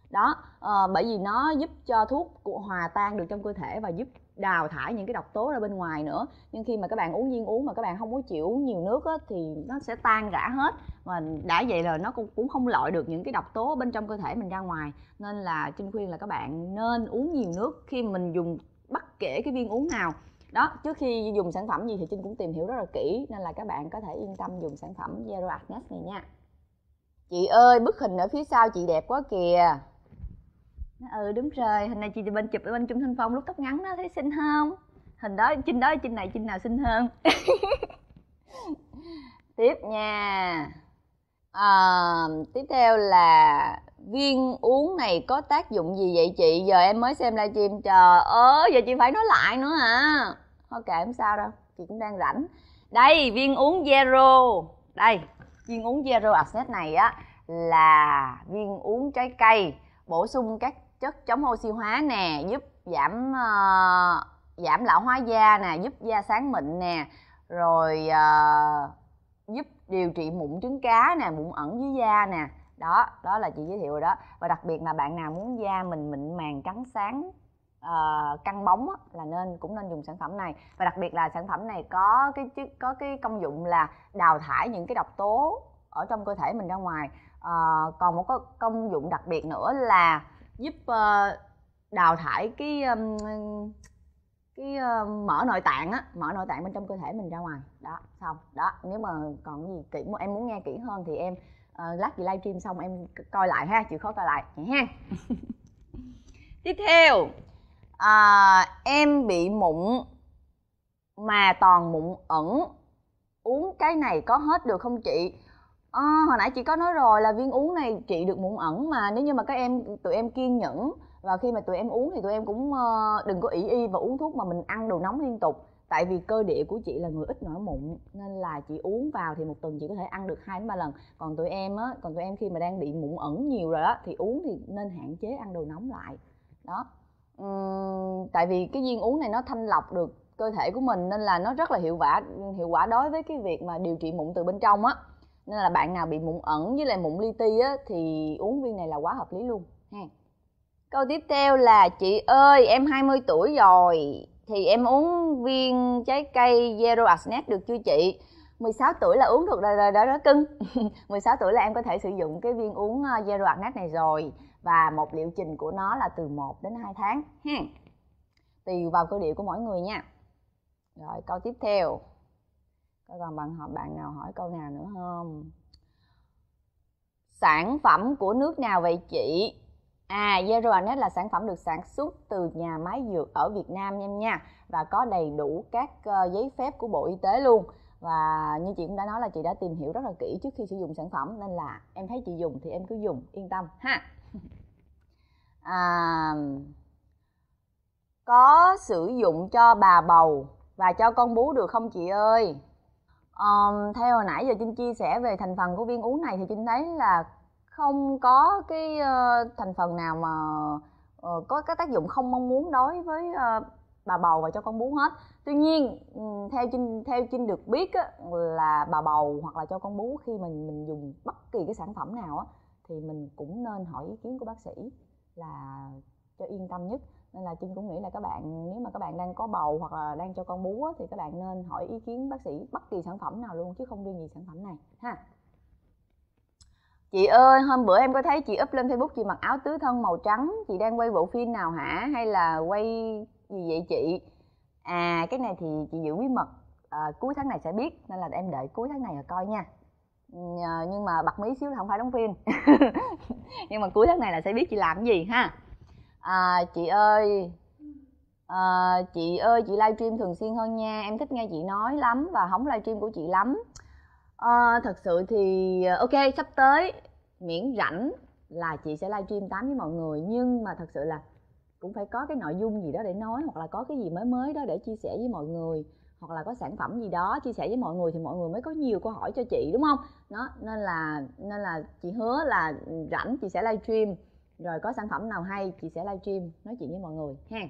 Đó à, bởi vì nó giúp cho thuốc của hòa tan được trong cơ thể và giúp đào thải những cái độc tố ra bên ngoài nữa. Nhưng khi mà các bạn uống viên uống mà các bạn không có chịu uống nhiều nước á, thì nó sẽ tan rã hết. Mà đã vậy là nó cũng cũng không loại được những cái độc tố bên trong cơ thể mình ra ngoài. Nên là trinh khuyên là các bạn nên uống nhiều nước khi mình dùng bất kể cái viên uống nào. Đó trước khi dùng sản phẩm gì thì trinh cũng tìm hiểu rất là kỹ nên là các bạn có thể yên tâm dùng sản phẩm zero acne này nha. Chị ơi bức hình ở phía sau chị đẹp quá kìa ừ đúng rồi hình này chị bên chụp ở bên trung thanh phong lúc tóc ngắn đó thấy xinh không? Hình đó trinh đó trinh này trinh nào xinh hơn? Tiếp nha. À, tiếp theo là viên uống này có tác dụng gì vậy chị? Giờ em mới xem livestream trời ơi giờ chị phải nói lại nữa hả? Thôi kệ không sao đâu chị cũng đang rảnh. Đây viên uống zero. Đây viên uống zero access này á là viên uống trái cây bổ sung các chất chống oxy hóa nè giúp giảm uh, giảm lão hóa da nè giúp da sáng mịn nè rồi uh, giúp điều trị mụn trứng cá nè mụn ẩn dưới da nè. Đó đó là chị giới thiệu rồi đó. Và đặc biệt là bạn nào muốn da mình mịn màng trắng sáng uh, căng bóng á, là nên cũng nên dùng sản phẩm này. Và đặc biệt là sản phẩm này có cái có cái công dụng là đào thải những cái độc tố ở trong cơ thể mình ra ngoài. Uh, còn một cái công dụng đặc biệt nữa là giúp uh, đào thải cái cái uh, mỡ nội tạng á mỡ nội tạng bên trong cơ thể mình ra ngoài. Đó xong. Đó nếu mà còn gì kỹ em muốn nghe kỹ hơn thì em uh, lát chị livestream xong em coi lại ha chịu khó coi lại. Vậy ha. Tiếp theo. À, em bị mụn mà toàn mụn ẩn. Uống cái này có hết được không chị à, hồi nãy chị có nói rồi là viên uống này trị được mụn ẩn mà. Nếu như mà các em tụi em kiên nhẫn và khi mà tụi em uống thì tụi em cũng ờ, đừng có ỷ y và uống thuốc mà mình ăn đồ nóng liên tục. Tại vì cơ địa của chị là người ít nổi mụn nên là chị uống vào thì một tuần chị có thể ăn được hai đến ba lần. Còn tụi em á còn tụi em khi mà đang bị mụn ẩn nhiều rồi đó thì uống thì nên hạn chế ăn đồ nóng lại. Đó. Uhm, tại vì cái viên uống này nó thanh lọc được cơ thể của mình nên là nó rất là hiệu quả hiệu quả đối với cái việc mà điều trị mụn từ bên trong á nên là bạn nào bị mụn ẩn với lại mụn li ti á thì uống viên này là quá hợp lý luôn ha. Câu tiếp theo là chị ơi em 20 tuổi rồi thì em uống viên trái cây Zero Asnet được chưa chị? 16 tuổi là uống được rồi rồi đó, đó cưng. 16 tuổi là em có thể sử dụng cái viên uống ờ, Zero Asnet này rồi và một liệu trình của nó là từ 1 đến 2 tháng ha. Tùy vào cơ địa của mỗi người nha. Rồi câu tiếp theo coi còn bạn họ bạn nào hỏi câu nào nữa không sản phẩm của nước nào vậy chị À, Zeroanet là sản phẩm được sản xuất từ nhà máy dược ở Việt Nam nha nha và có đầy đủ các uh, giấy phép của Bộ Y tế luôn. Và như chị cũng đã nói là chị đã tìm hiểu rất là kỹ trước khi sử dụng sản phẩm nên là em thấy chị dùng thì em cứ dùng yên tâm ha. À, có sử dụng cho bà bầu và cho con bú được không chị ơi? Um, theo hồi nãy giờ Trinh chia sẻ về thành phần của viên uống này thì Trinh thấy là không có cái uh, thành phần nào mà uh, có cái tác dụng không mong muốn đối với uh, bà bầu và cho con bú hết. Tuy nhiên theo trinh theo trinh được biết á, là bà bầu hoặc là cho con bú khi mình mình dùng bất kỳ cái sản phẩm nào á thì mình cũng nên hỏi ý kiến của bác sĩ là cho yên tâm nhất nên là trinh cũng nghĩ là các bạn nếu mà các bạn đang có bầu hoặc là đang cho con bú á, thì các bạn nên hỏi ý kiến bác sĩ bất kỳ sản phẩm nào luôn chứ không riêng gì sản phẩm này ha Chị ơi, hôm bữa em có thấy chị up lên Facebook chị mặc áo tứ thân màu trắng, chị đang quay bộ phim nào hả hay là quay gì vậy chị? À cái này thì chị giữ bí mật, à, cuối tháng này sẽ biết nên là em đợi cuối tháng này rồi coi nha. Nhưng mà bật mí xíu là không phải đóng phim. nhưng mà cuối tháng này là sẽ biết chị làm cái gì ha. À, chị ơi, à, chị ơi chị livestream thường xuyên hơn nha, em thích nghe chị nói lắm và hóng livestream của chị lắm. À, thật sự thì ok sắp tới miễn rảnh là chị sẽ livestream tám với mọi người. Nhưng mà thật sự là cũng phải có cái nội dung gì đó để nói hoặc là có cái gì mới mới đó để chia sẻ với mọi người hoặc là có sản phẩm gì đó chia sẻ với mọi người thì mọi người mới có nhiều câu hỏi cho chị đúng không? Đó nên là nên là chị hứa là rảnh chị sẽ livestream rồi có sản phẩm nào hay chị sẽ livestream nói chuyện với mọi người ha.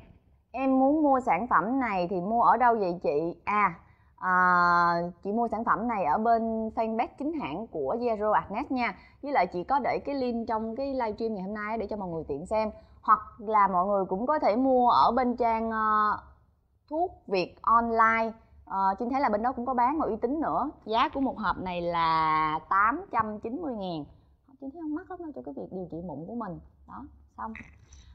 Em muốn mua sản phẩm này thì mua ở đâu vậy chị? À à, chị mua sản phẩm này ở bên fanpage chính hãng của Zero Agnes nha. Với lại chị có để cái link trong cái livestream ngày hôm nay để cho mọi người tiện xem. Hoặc là mọi người cũng có thể mua ở bên trang uh, thuốc việt online. À, Trinh thấy là bên đó cũng có bán và uy tín nữa. Giá của một hộp này là 890 ngàn. Trinh thấy không mắc lắm đâu cho cái việc điều trị mụn của mình đó xong.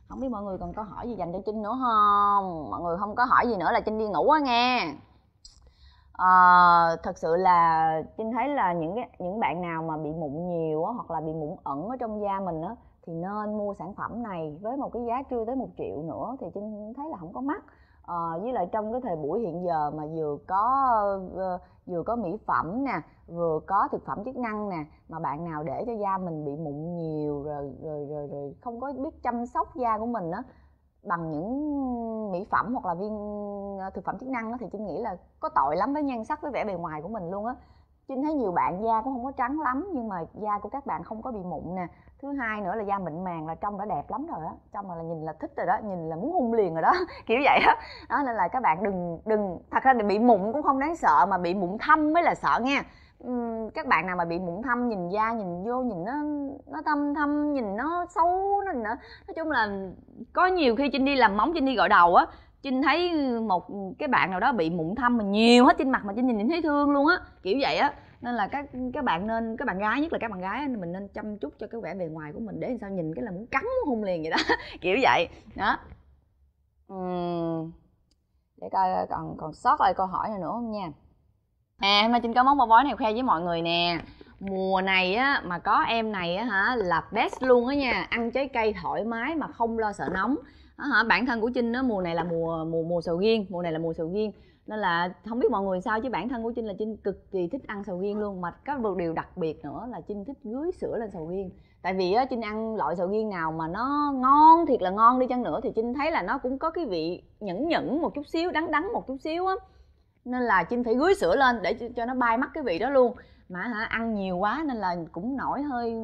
Không biết mọi người còn có hỏi gì dành cho Trinh nữa không? Mọi người không có hỏi gì nữa là Trinh đi ngủ á nghe. À, thật sự là Trinh thấy là những cái những bạn nào mà bị mụn nhiều á, hoặc là bị mụn ẩn ở trong da mình á thì nên mua sản phẩm này với một cái giá chưa tới một triệu nữa thì Trinh thấy là không có mắc. À, với lại trong cái thời buổi hiện giờ mà vừa có ờ, vừa có mỹ phẩm nè vừa có thực phẩm chức năng nè mà bạn nào để cho da mình bị mụn nhiều rồi rồi rồi rồi không có biết chăm sóc da của mình á bằng những mỹ phẩm hoặc là viên ờ, thực phẩm chức năng đó, thì trinh nghĩ là có tội lắm với nhan sắc với vẻ bề ngoài của mình luôn á. Trinh thấy nhiều bạn da cũng không có trắng lắm nhưng mà da của các bạn không có bị mụn nè. Thứ hai nữa là da mịn màng là trông đã đẹp lắm rồi á. Trông là nhìn là thích rồi đó nhìn là muốn hung liền rồi đó kiểu vậy đó đó nên là các bạn đừng đừng thật ra bị mụn cũng không đáng sợ mà bị mụn thâm mới là sợ nha các bạn nào mà bị mụn thâm nhìn da nhìn vô nhìn nó nó thâm thâm nhìn nó xấu nó nữa nói chung là có nhiều khi trinh đi làm móng trinh đi gọi đầu á Trinh thấy một cái bạn nào đó bị mụn thâm mà nhiều hết trên mặt mà Trinh nhìn, nhìn thấy thương luôn á kiểu vậy á. Nên là các các bạn nên các bạn gái nhất là các bạn gái mình nên chăm chút cho cái vẻ bề ngoài của mình để sao nhìn cái là muốn cắn muốn hôn liền vậy đó kiểu vậy. Đó. Uhm. để coi còn còn sót lại câu hỏi này nữa không nha? À hôm nay trinh có món bò bói này khoe với mọi người nè. Mùa này á, mà có em này á hả, là best luôn á nha. Ăn trái cây thoải mái mà không lo sợ nóng. Đó hả, bản thân của trinh á, mùa này là mùa mùa mùa sầu riêng, mùa này là mùa sầu riêng. Nên là không biết mọi người sao chứ bản thân của trinh là trinh cực kỳ thích ăn sầu riêng luôn. Mà có một điều đặc biệt nữa là trinh thích dưới sữa lên sầu riêng. Tại vì á, trinh ăn loại sầu riêng nào mà nó ngon, thiệt là ngon đi chăng nữa thì trinh thấy là nó cũng có cái vị nhẫn nhẫn một chút xíu, đắng đắng một chút xíu á nên là trinh phải gúi sữa lên để cho nó bay mất cái vị đó luôn. Mà hả ăn nhiều quá nên là cũng nổi hơi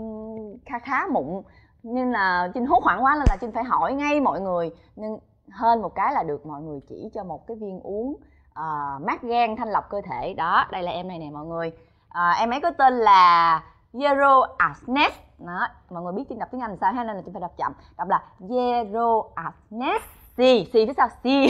kha khá mụn. Nên là trinh hốt hoảng quá nên là trinh phải hỏi ngay mọi người. Nên hơn một cái là được mọi người chỉ cho một cái viên uống uh, mát gan thanh lọc cơ thể. Đó đây là em này nè mọi người. Uh, em ấy có tên là Zero Asnes đó mọi người biết trinh đọc tiếng Anh sao hay nên là trinh phải đọc chậm. Đọc là Zero Asnes xì xì phía sau xì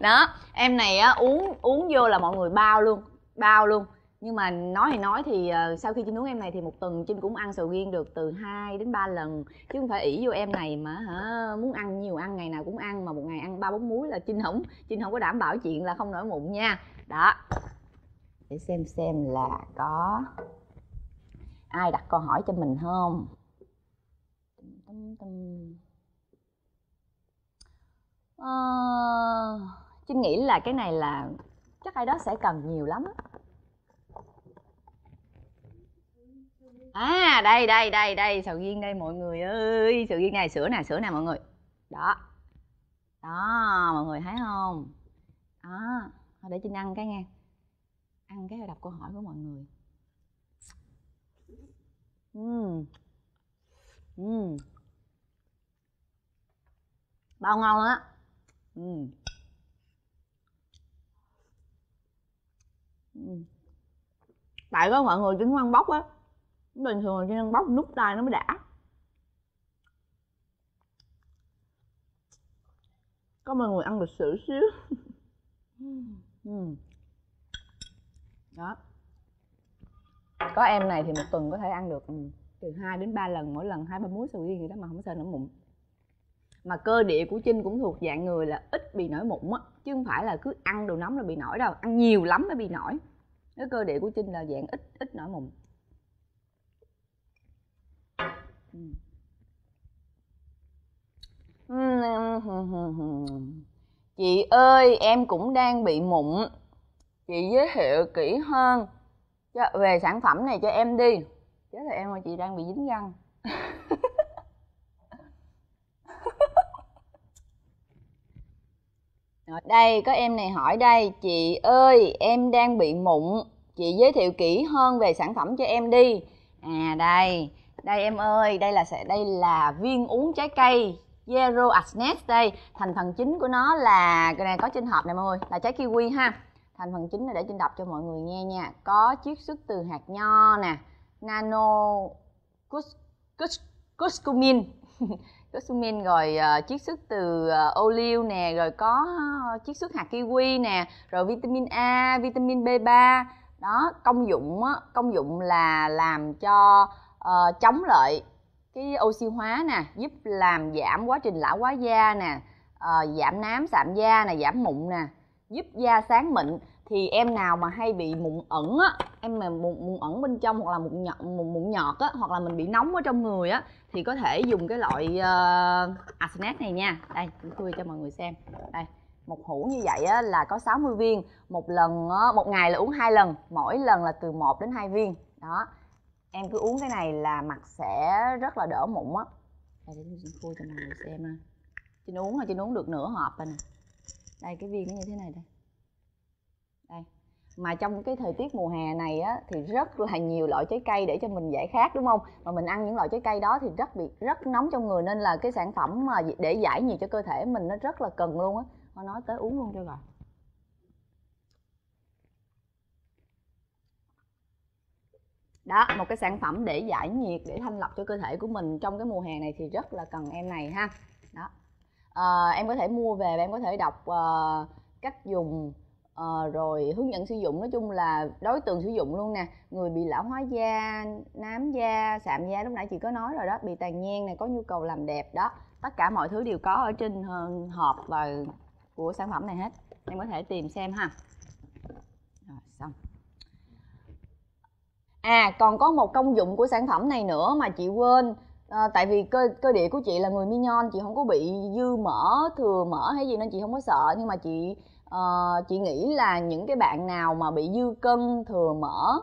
đó em này á uống uống vô là mọi người bao luôn bao luôn. Nhưng mà nói thì nói thì uh, sau khi chinh uống em này thì một tuần chinh cũng ăn sầu riêng được từ 2 đến 3 lần. Chứ không phải ỷ vô em này mà hả muốn ăn nhiều ăn ngày nào cũng ăn mà một ngày ăn ba bốn muối là chinh không chinh không có đảm bảo chuyện là không nổi mụn nha. Đó. Để xem xem là có ai đặt câu hỏi cho mình không? Tâm trinh nghĩ là cái này là chắc ai đó sẽ cần nhiều lắm á. À đây đây đây đây, sầu riêng đây mọi người ơi. Sầu riêng này, sữa nè sữa nè mọi người. Đó. Đó, mọi người thấy không? Đó. Để trinh ăn cái nghe ăn cái đọc câu hỏi của mọi người. Uhm. Uhm. bao ngon á uhm. Uhm. tại có mọi người trứng ăn bóc á. Bình thường là nhân bóc nút tay nó mới đã. Có mọi người ăn được sữa xíu. Đó. Có em này thì một tuần có thể ăn được ừ, từ 2 đến 3 lần mỗi lần hai ba muối sầu riêng gì đó mà không sợ nổi mụn mà cơ địa của trinh cũng thuộc dạng người là ít bị nổi mụn á, chứ không phải là cứ ăn đồ nóng là bị nổi đâu, ăn nhiều lắm mới bị nổi. Cái cơ địa của trinh là dạng ít ít nổi mụn. Chị ơi, em cũng đang bị mụn. Chị giới thiệu kỹ hơn về sản phẩm này cho em đi. Chứ là em ơi, chị đang bị dính răng. đây, có em này hỏi đây. Chị ơi, em đang bị mụn. Chị giới thiệu kỹ hơn về sản phẩm cho em đi. À đây. Đây em ơi, đây là sẽ, đây là viên uống trái cây Zero Asnes đây. Thành phần chính của nó là, cái này có trên hộp này mọi người, là trái kiwi ha. Thành phần chính là để trên đọc cho mọi người nghe nha. Có chiết xuất từ hạt nho nè. Nano curcumin curcumin rồi uh, chiết xuất từ uh, ô liu nè rồi có uh, chiết xuất hạt kiwi nè rồi vitamin A vitamin B3 đó công dụng á, công dụng là làm cho uh, chống lại cái oxy hóa nè giúp làm giảm quá trình lão hóa da nè uh, giảm nám sạm da nè giảm mụn nè giúp da sáng mịn thì em nào mà hay bị mụn ẩn á em mà mụn, mụn ẩn bên trong hoặc là mụn nhọt mụn, mụn nhọt á hoặc là mình bị nóng ở trong người á thì có thể dùng cái loại ờ, uh, Arsenic này nha. Đây tôi cho mọi người xem. Đây một hũ như vậy á, là có 60 viên. Một lần á, một ngày là uống hai lần mỗi lần là từ 1 đến 2 viên. Đó em cứ uống cái này là mặt sẽ rất là đỡ mụn á. Đây để tôi khui cho mọi người xem ha. Trên uống là trên uống được nửa hộp rồi nè. Đây cái viên nó như thế này đây mà trong cái thời tiết mùa hè này á thì rất là nhiều loại trái cây để cho mình giải khát đúng không? Mà mình ăn những loại trái cây đó thì rất bị rất nóng trong người nên là cái sản phẩm mà để giải nhiệt cho cơ thể mình nó rất là cần luôn á. Thôi nói tới uống luôn cho rồi đó một cái sản phẩm để giải nhiệt để thanh lọc cho cơ thể của mình trong cái mùa hè này thì rất là cần em này ha. Đó. À, em có thể mua về và em có thể đọc uh, cách dùng uh, rồi hướng dẫn sử dụng nói chung là đối tượng sử dụng luôn nè. Người bị lão hóa da nám da sạm da lúc nãy chị có nói rồi đó bị tàn nhang này có nhu cầu làm đẹp đó. Tất cả mọi thứ đều có ở trên ờ, hộp và của sản phẩm này hết. Em có thể tìm xem ha. Rồi xong. À còn có một công dụng của sản phẩm này nữa mà chị quên. À, tại vì cơ cơ địa của chị là người mignon chị không có bị dư mỡ thừa mỡ hay gì nên chị không có sợ. Nhưng mà chị uh, chị nghĩ là những cái bạn nào mà bị dư cân thừa mỡ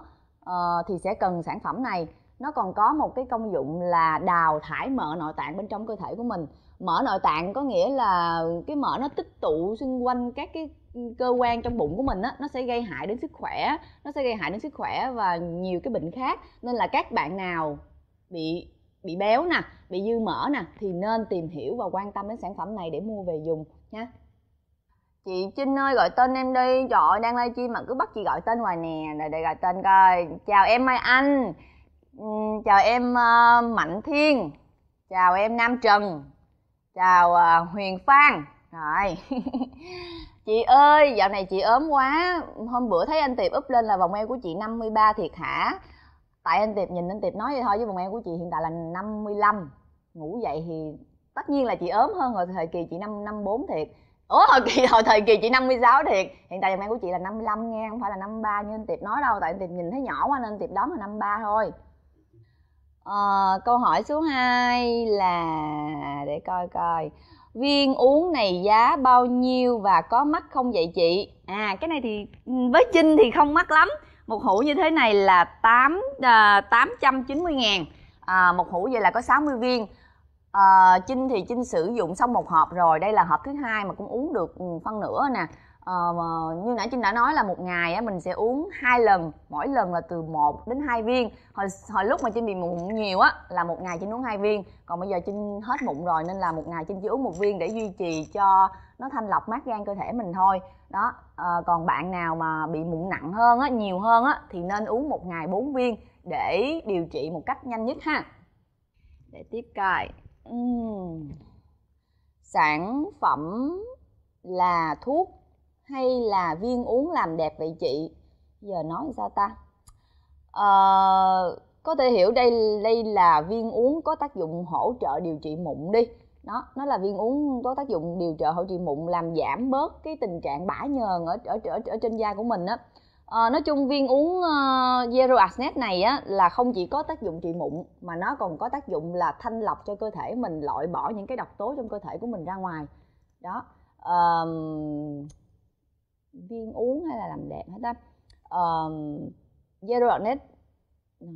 uh, thì sẽ cần sản phẩm này. Nó còn có một cái công dụng là đào thải mỡ nội tạng bên trong cơ thể của mình. Mỡ nội tạng có nghĩa là cái mỡ nó tích tụ xung quanh các cái cơ quan trong bụng của mình á nó sẽ gây hại đến sức khỏe nó sẽ gây hại đến sức khỏe và nhiều cái bệnh khác. Nên là các bạn nào bị bị béo nè bị dư mỡ nè thì nên tìm hiểu và quan tâm đến sản phẩm này để mua về dùng nha chị Trinh ơi gọi tên em đi. Trời ơi đang livestream mà cứ bắt chị gọi tên hoài nè. Để, để gọi tên coi. Chào em Mai Anh. Ừ, chào em uh, Mạnh Thiên. Chào em Nam Trần. Chào uh, Huyền Phan. Rồi. Chị ơi dạo này chị ốm quá. Hôm bữa thấy anh tiệp úp lên là vòng eo của chị 53 thiệt hả? Tại anh tiệp nhìn anh tiệp nói vậy thôi với vòng eo của chị hiện tại là 55 ngủ dậy thì tất nhiên là chị ốm hơn rồi thời kỳ chị năm năm bốn thiệt ủa hồi kỳ hồi thời kỳ chị 56 thiệt hiện tại vòng em của chị là 55 nghe không phải là 53 như anh tiệp nói đâu tại anh tiệp nhìn thấy nhỏ quá nên anh tiệp đón là 53 thôi. À, câu hỏi số 2 là để coi coi. Viên uống này giá bao nhiêu và có mắc không vậy chị? À cái này thì với trinh thì không mắc lắm. Một hũ như thế này là tám à, tám trăm chín mươi ngàn. À, một hũ vậy là có 60 viên à, chinh thì Chinh sử dụng xong một hộp rồi đây là hộp thứ hai mà cũng uống được ừ, phân nửa nè. À, như nãy Chinh đã nói là một ngày á, mình sẽ uống hai lần mỗi lần là từ 1 đến 2 viên. Hồi, hồi lúc mà Chinh bị mụn nhiều á là một ngày Chinh uống hai viên còn bây giờ Chinh hết mụn rồi nên là một ngày Chinh chỉ uống một viên để duy trì cho nó thanh lọc mát gan cơ thể mình thôi. Đó à, còn bạn nào mà bị mụn nặng hơn á nhiều hơn á thì nên uống một ngày 4 viên để điều trị một cách nhanh nhất ha. Để tiếp coi sản phẩm là thuốc hay là viên uống làm đẹp vậy chị? Giờ nói sao ta? À, có thể hiểu đây đây là viên uống có tác dụng hỗ trợ điều trị mụn đi. Đó nó là viên uống có tác dụng điều trợ hỗ trợ mụn làm giảm bớt cái tình trạng bã nhờn ở ở ở, ở trên da của mình á à, nói chung viên uống uh, Zero Asnet này á là không chỉ có tác dụng trị mụn mà nó còn có tác dụng là thanh lọc cho cơ thể mình loại bỏ những cái độc tố trong cơ thể của mình ra ngoài. Đó um, viên uống hay là làm đẹp hết á um, Zero ừ.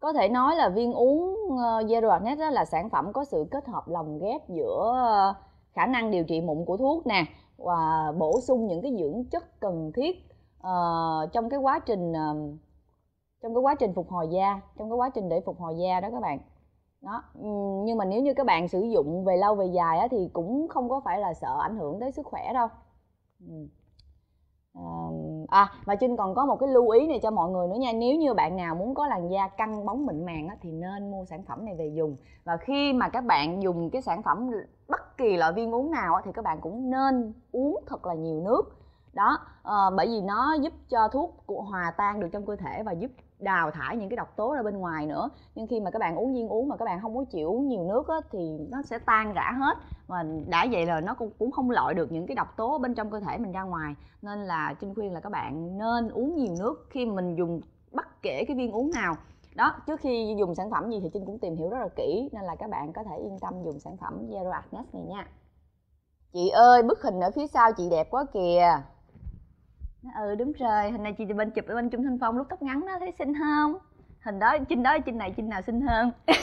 có thể nói là viên uống uh, Zero đó là sản phẩm có sự kết hợp lồng ghép giữa uh, khả năng điều trị mụn của thuốc nè và bổ sung những cái dưỡng chất cần thiết uh, trong cái quá trình uh, trong cái quá trình phục hồi da trong cái quá trình để phục hồi da đó các bạn. Đó nhưng mà nếu như các bạn sử dụng về lâu về dài á, thì cũng không có phải là sợ ảnh hưởng tới sức khỏe đâu à và trinh còn có một cái lưu ý này cho mọi người nữa nha. Nếu như bạn nào muốn có làn da căng bóng mịn màng á, thì nên mua sản phẩm này về dùng. Và khi mà các bạn dùng cái sản phẩm bất kỳ loại viên uống nào á, thì các bạn cũng nên uống thật là nhiều nước. Đó à, bởi vì nó giúp cho thuốc của hòa tan được trong cơ thể và giúp đào thải những cái độc tố ra bên ngoài nữa. Nhưng khi mà các bạn uống viên uống mà các bạn không có chịu uống nhiều nước á, thì nó sẽ tan rã hết. Và đã vậy là nó cũng cũng không loại được những cái độc tố bên trong cơ thể mình ra ngoài. Nên là trinh khuyên là các bạn nên uống nhiều nước khi mình dùng bất kể cái viên uống nào. Đó trước khi dùng sản phẩm gì thì trinh cũng tìm hiểu rất là kỹ nên là các bạn có thể yên tâm dùng sản phẩm zero acne này nha. Chị ơi bức hình ở phía sau chị đẹp quá kìa ừ đúng rồi. Hình này chị bên chụp ở bên trung thanh phong lúc tóc ngắn đó thấy xinh không? Hình đó trên đó trên này trên nào xinh hơn?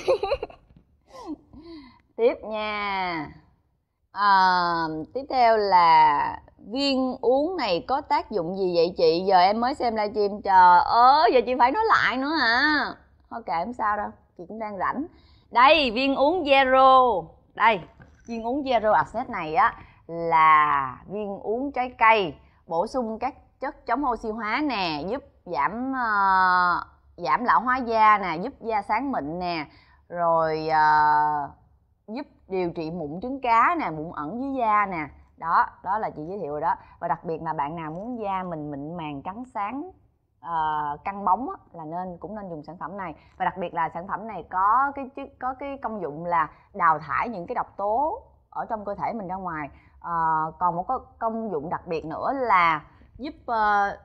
Tiếp nha. À, tiếp theo là viên uống này có tác dụng gì vậy chị? Giờ em mới xem livestream. Chờ ớ giờ chị phải nói lại nữa hả? Thôi kệ không sao đâu. Chị cũng đang rảnh. Đây viên uống zero. Đây viên uống zero access này á là viên uống trái cây bổ sung các chất chống oxy hóa nè giúp giảm uh, giảm lão hóa da nè giúp da sáng mịn nè rồi uh, giúp điều trị mụn trứng cá nè mụn ẩn dưới da nè. Đó đó là chị giới thiệu rồi đó. Và đặc biệt là bạn nào muốn da mình mịn màng trắng sáng uh, căng bóng á, là nên cũng nên dùng sản phẩm này. Và đặc biệt là sản phẩm này có cái có cái công dụng là đào thải những cái độc tố ở trong cơ thể mình ra ngoài. Uh, còn một cái công dụng đặc biệt nữa là giúp uh,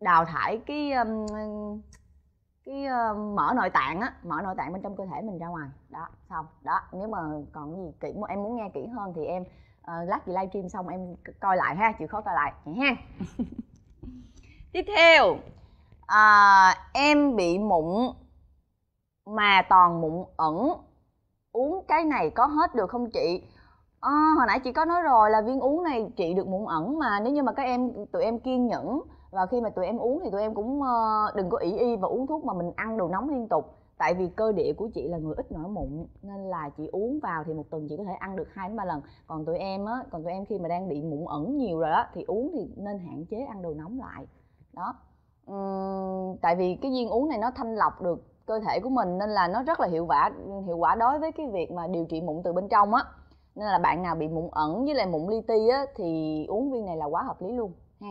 đào thải cái cái uh, mỡ nội tạng á mỡ nội tạng bên trong cơ thể mình ra ngoài. Đó xong. Đó nếu mà còn gì kỹ em muốn nghe kỹ hơn thì em uh, lát chị livestream xong em coi lại ha chịu khó coi lại. Ha. Tiếp theo. À, em bị mụn mà toàn mụn ẩn. Uống cái này có hết được không chị à, hồi nãy chị có nói rồi là viên uống này trị được mụn ẩn mà. Nếu như mà các em tụi em kiên nhẫn và khi mà tụi em uống thì tụi em cũng ờ, đừng có ỷ y và uống thuốc mà mình ăn đồ nóng liên tục. Tại vì cơ địa của chị là người ít nổi mụn nên là chị uống vào thì một tuần chị có thể ăn được hai đến ba lần. Còn tụi em á còn tụi em khi mà đang bị mụn ẩn nhiều rồi á thì uống thì nên hạn chế ăn đồ nóng lại. Đó. Uhm, tại vì cái viên uống này nó thanh lọc được cơ thể của mình nên là nó rất là hiệu quả hiệu quả đối với cái việc mà điều trị mụn từ bên trong á nên là bạn nào bị mụn ẩn với lại mụn li ti á, thì uống viên này là quá hợp lý luôn, ha.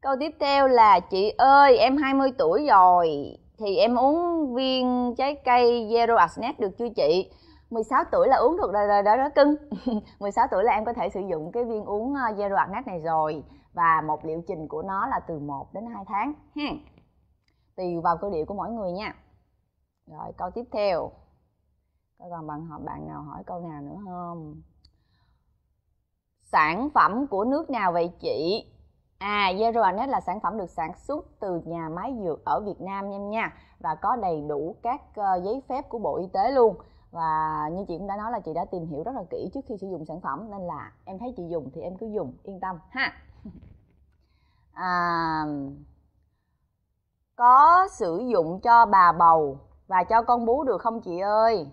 Câu tiếp theo là, chị ơi, em 20 tuổi rồi, thì em uống viên trái cây Zero Asnet được chưa chị? 16 tuổi là uống được rồi rồi đó đó cưng. 16 tuổi là em có thể sử dụng cái viên uống ờ, Zero Asnet này rồi, và một liệu trình của nó là từ 1 đến 2 tháng, ha. Tùy vào cơ địa của mỗi người nha. Rồi, câu tiếp theo có còn bạn họ bạn nào hỏi câu nào nữa không sản phẩm của nước nào vậy chị À, Zeroanet là sản phẩm được sản xuất từ nhà máy dược ở Việt Nam em nha và có đầy đủ các uh, giấy phép của Bộ Y tế luôn. Và như chị cũng đã nói là chị đã tìm hiểu rất là kỹ trước khi sử dụng sản phẩm nên là em thấy chị dùng thì em cứ dùng, yên tâm ha. À, có sử dụng cho bà bầu và cho con bú được không chị ơi?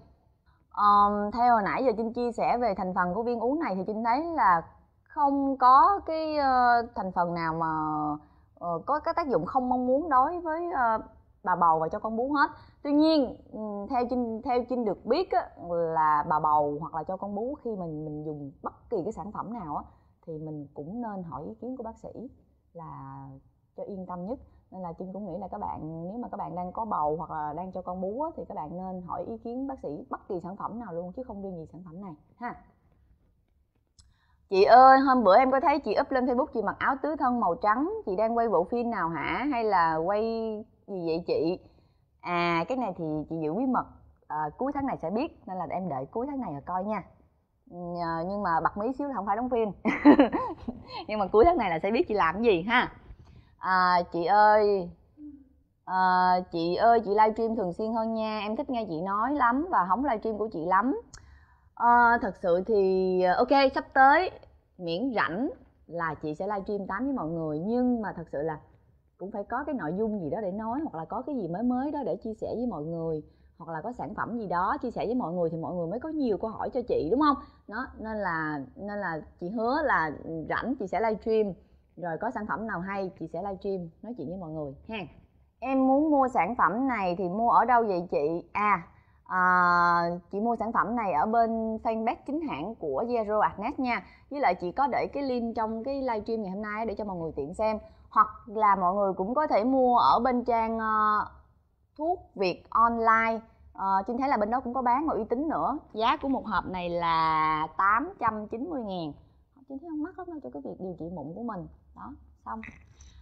Um, theo hồi nãy giờ Trinh chia sẻ về thành phần của viên uống này thì Trinh thấy là không có cái uh, thành phần nào mà uh, có cái tác dụng không mong muốn đối với uh, bà bầu và cho con bú hết. Tuy nhiên theo trinh theo trinh được biết á, là bà bầu hoặc là cho con bú khi mình mình dùng bất kỳ cái sản phẩm nào á thì mình cũng nên hỏi ý kiến của bác sĩ là cho yên tâm nhất nên là trinh cũng nghĩ là các bạn nếu mà các bạn đang có bầu hoặc là đang cho con bú á, thì các bạn nên hỏi ý kiến bác sĩ bất kỳ sản phẩm nào luôn chứ không riêng gì sản phẩm này ha Chị ơi, hôm bữa em có thấy chị up lên Facebook chị mặc áo tứ thân màu trắng, chị đang quay bộ phim nào hả hay là quay gì vậy chị? À, cái này thì chị giữ bí mật, à, cuối tháng này sẽ biết nên là em đợi cuối tháng này rồi coi nha. Ờ, nhưng mà bật mí xíu là không phải đóng phim. nhưng mà cuối tháng này là sẽ biết chị làm cái gì ha. À, chị ơi, à, chị ơi chị livestream thường xuyên hơn nha, em thích nghe chị nói lắm và hóng livestream của chị lắm. À, thật sự thì ờ, ok sắp tới miễn rảnh là chị sẽ livestream tám với mọi người. Nhưng mà thật sự là cũng phải có cái nội dung gì đó để nói hoặc là có cái gì mới mới đó để chia sẻ với mọi người hoặc là có sản phẩm gì đó chia sẻ với mọi người thì mọi người mới có nhiều câu hỏi cho chị đúng không? Đó nên là nên là chị hứa là rảnh chị sẽ livestream rồi có sản phẩm nào hay chị sẽ livestream nói chuyện với mọi người ha. Em muốn mua sản phẩm này thì mua ở đâu vậy chị? À à, chị mua sản phẩm này ở bên fanpage chính hãng của Zero Agnes nha. Với lại chị có để cái link trong cái livestream ngày hôm nay để cho mọi người tiện xem. Hoặc là mọi người cũng có thể mua ở bên trang uh, thuốc Việt online. Ờ, uh, Trinh thấy là bên đó cũng có bán mà uy tín nữa. Giá của một hộp này là 890 ngàn. Trinh thấy không mắc lắm đâu cho cái việc điều trị mụn của mình đó xong.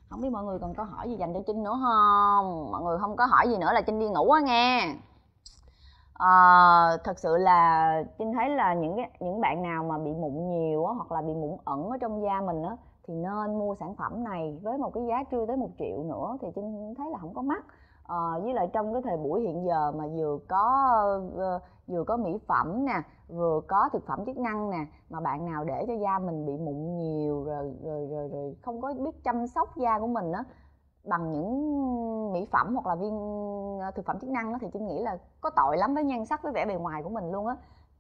Không biết mọi người còn câu hỏi gì dành cho Trinh nữa không? Mọi người không có hỏi gì nữa là Trinh đi ngủ á nghe. À, thật sự là Trinh thấy là những cái những bạn nào mà bị mụn nhiều á, hoặc là bị mụn ẩn ở trong da mình á thì nên mua sản phẩm này với một cái giá chưa tới một triệu nữa thì Trinh thấy là không có mắc à, với lại trong cái thời buổi hiện giờ mà vừa có ờ, vừa có mỹ phẩm nè vừa có thực phẩm chức năng nè mà bạn nào để cho da mình bị mụn nhiều rồi rồi rồi, rồi không có biết chăm sóc da của mình á bằng những mỹ phẩm hoặc là viên ờ, thực phẩm chức năng thì trinh nghĩ là có tội lắm với nhan sắc với vẻ bề ngoài của mình luôn á.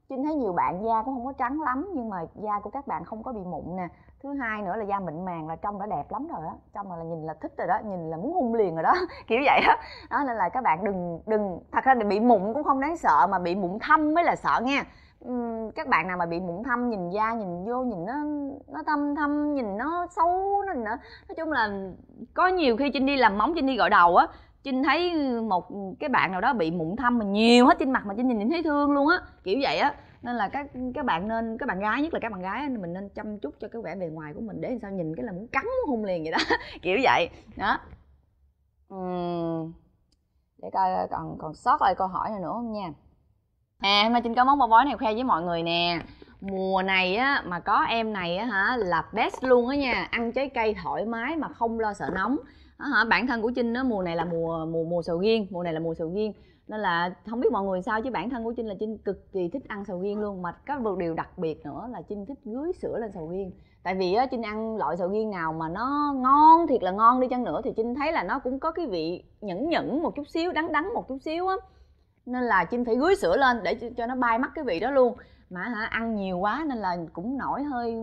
Trinh thấy nhiều bạn da cũng không có trắng lắm nhưng mà da của các bạn không có bị mụn nè thứ hai nữa là da mịn màng là trong đã đẹp lắm rồi đó, trong là nhìn là thích rồi đó nhìn là muốn hung liền rồi đó kiểu vậy đó. đó nên là các bạn đừng đừng thật ra bị mụn cũng không đáng sợ mà bị mụn thâm mới là sợ nha. Các bạn nào mà bị mụn thâm nhìn da nhìn vô nhìn nó nó thâm thâm nhìn nó xấu nó nữa nói chung là có nhiều khi trinh đi làm móng trinh đi gội đầu á trinh thấy một cái bạn nào đó bị mụn thâm mà nhiều hết trên mặt mà trinh nhìn nhìn thấy thương luôn á kiểu vậy á nên là các các bạn nên, các bạn gái, nhất là các bạn gái mình nên chăm chút cho cái vẻ bề ngoài của mình để sao nhìn cái là muốn cắn muốn hung liền vậy đó. Kiểu vậy. Đó. Uhm. để coi còn còn sót lại câu hỏi này nữa không nha. À hôm nay trinh có món bò bói này khoe với mọi người nè. Mùa này á, mà có em này á hả, là best luôn á nha. Ăn trái cây thoải mái mà không lo sợ nóng. Đó hả, bản thân của trinh á, mùa này là mùa mùa mùa sầu riêng, mùa này là mùa sầu riêng nên là không biết mọi người sao, chứ bản thân của trinh là trinh cực kỳ thích ăn sầu riêng luôn. Mà có một điều đặc biệt nữa là trinh thích rưới sữa lên sầu riêng. Tại vì á, trinh ăn loại sầu riêng nào mà nó ngon, thiệt là ngon đi chăng nữa, thì trinh thấy là nó cũng có cái vị nhẫn nhẫn một chút xíu, đắng đắng một chút xíu á. Nên là trinh phải gưới sữa lên để cho nó bay mất cái vị đó luôn. Mà hả, ăn nhiều quá nên là cũng nổi hơi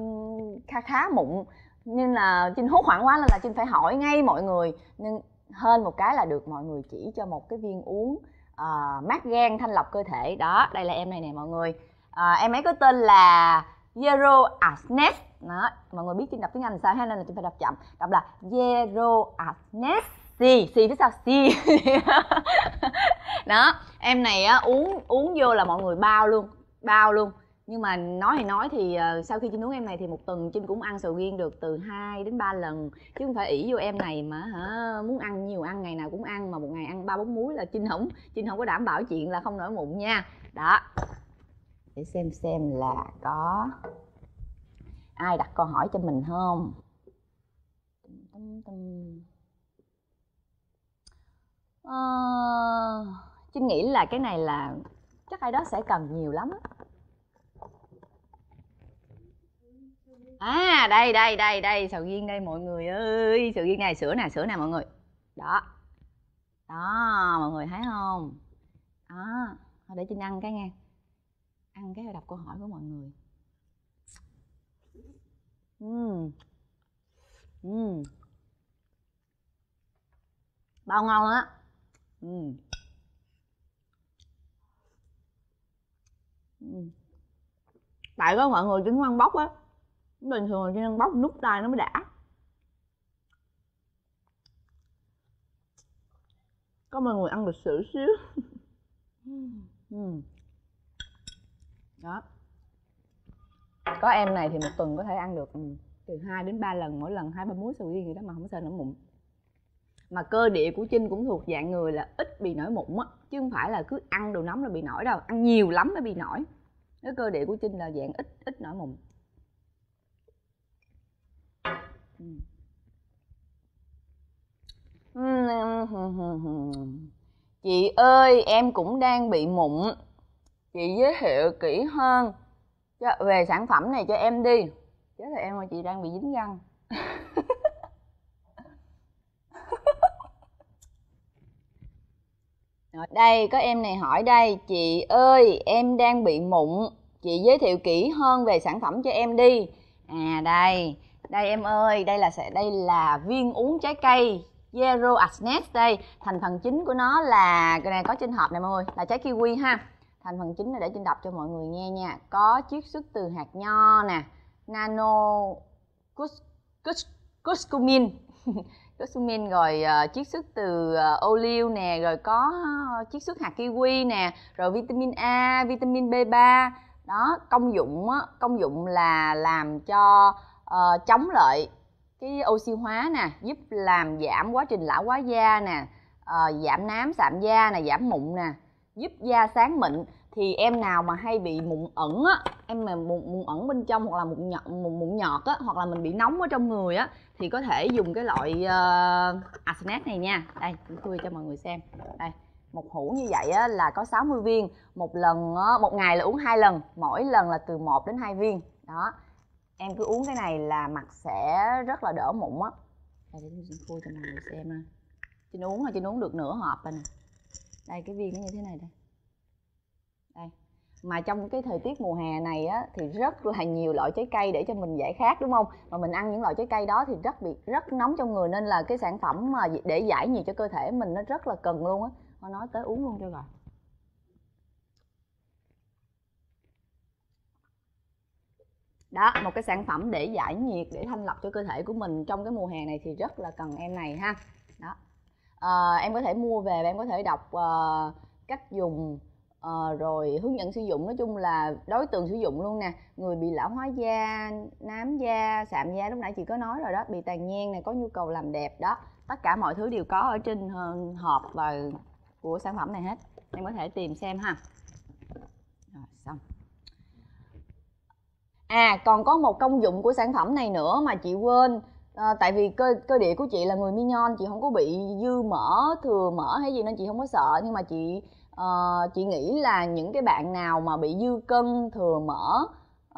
kha khá mụn. Nên là trinh hốt hoảng quá nên là trinh phải hỏi ngay mọi người. Nên hơn một cái là được, mọi người chỉ cho một cái viên uống uh, mát gan thanh lọc cơ thể. Đó đây là em này nè mọi người. Uh, em ấy có tên là Zero Asnes đó mọi người biết trinh đọc tiếng anh sao hay nên là trinh phải đọc chậm. Đọc là Zero Asnes xì xì phía sau xì đó em này á uống uống vô là mọi người bao luôn bao luôn nhưng mà nói thì nói thì uh, sau khi chinh uống em này thì một tuần chinh cũng ăn sầu riêng được từ 2 đến 3 lần. Chứ không phải ỷ vô em này mà hả muốn ăn nhiều ăn ngày nào cũng ăn mà một ngày ăn ba bốn muối là chinh không chinh không có đảm bảo chuyện là không nổi mụn nha. Đó. Để xem xem là có ai đặt câu hỏi cho mình không? Tâm, ờ, nghĩ là cái này là chắc ai đó sẽ cần nhiều lắm à đây đây đây đây, sầu riêng đây mọi người ơi. Sầu riêng này, sữa nè sữa nè mọi người. Đó. Đó, mọi người thấy không? Đó. Để trinh ăn cái nghe ăn cái đọc câu hỏi của mọi người. Uhm. Uhm. bao ngon á. Ừ. Tại có mọi người trứng ăn bóc á bình thường chỉ ăn bóc nút tay nó mới đã. Có mọi người ăn được sử xíu. Ừ. đó. Có em này thì một tuần có thể ăn được ừ, từ 2 đến 3 lần, mỗi lần hai ba muối sầu riêng gì đó mà không sợ nổi mụn. Mà cơ địa của trinh cũng thuộc dạng người là ít bị nổi mụn á, chứ không phải là cứ ăn đồ nóng là bị nổi đâu, ăn nhiều lắm mới bị nổi. Cái cơ địa của trinh là dạng ít ít nổi mụn. chị ơi em cũng đang bị mụn. Chị giới thiệu kỹ hơn về sản phẩm này cho em đi. Chết là em ơi chị đang bị dính răng Rồi, đây có em này hỏi đây. Chị ơi em đang bị mụn. Chị giới thiệu kỹ hơn về sản phẩm cho em đi. À đây đây em ơi đây là sẽ đây là viên uống trái cây Zero Asnes đây. Thành phần chính của nó là cái này có trên hộp này mọi người là trái kiwi ha. Thành phần chính là để trên đọc cho mọi người nghe nha. Có chiết xuất từ hạt nho nè nano curcumin curcumin rồi uh, chiết xuất từ uh, ô liu nè rồi có uh, chiết xuất hạt kiwi nè rồi vitamin A vitamin B3 đó công dụng á, công dụng là làm cho uh, chống lại cái oxy hóa nè giúp làm giảm quá trình lão hóa da nè uh, giảm nám sạm da nè giảm mụn nè giúp da sáng mịn. Thì em nào mà hay bị mụn ẩn á em mà mụn, mụn ẩn bên trong hoặc là mụn nhọt mụn, mụn nhọt á hoặc là mình bị nóng ở trong người á thì có thể dùng cái loại ờ, uh, Asenet này nha. Đây tôi cho mọi người xem. Đây một hũ như vậy á, là có 60 viên. Một lần á, một ngày là uống hai lần mỗi lần là từ 1 đến 2 viên. Đó em cứ uống cái này là mặt sẽ rất là đỡ mụn á. Đây, để tôi khui cho mọi người xem ha. Chị uống là chị uống được nửa hộp rồi nè. Đây, cái viên nó như thế này đây. Đây. Mà trong cái thời tiết mùa hè này á, thì rất là nhiều loại trái cây để cho mình giải khát, đúng không? Mà mình ăn những loại trái cây đó thì rất bị, rất nóng trong người nên là cái sản phẩm mà để giải nhiệt cho cơ thể mình nó rất là cần luôn á. Nó nói tới uống luôn cho rồi đó một cái sản phẩm để giải nhiệt để thanh lọc cho cơ thể của mình trong cái mùa hè này thì rất là cần em này ha. Đó. À, em có thể mua về và em có thể đọc uh, cách dùng uh, rồi hướng dẫn sử dụng. Nói chung là đối tượng sử dụng luôn nè. Người bị lão hóa da nám da sạm da lúc nãy chị có nói rồi đó bị tàn nhang này có nhu cầu làm đẹp đó. Tất cả mọi thứ đều có ở trên hộp và của sản phẩm này hết. Em có thể tìm xem ha. Rồi xong à còn có một công dụng của sản phẩm này nữa mà chị quên. À, tại vì cơ cơ địa của chị là người mi nhon chị không có bị dư mỡ thừa mỡ hay gì nên chị không có sợ. Nhưng mà chị uh, chị nghĩ là những cái bạn nào mà bị dư cân thừa mỡ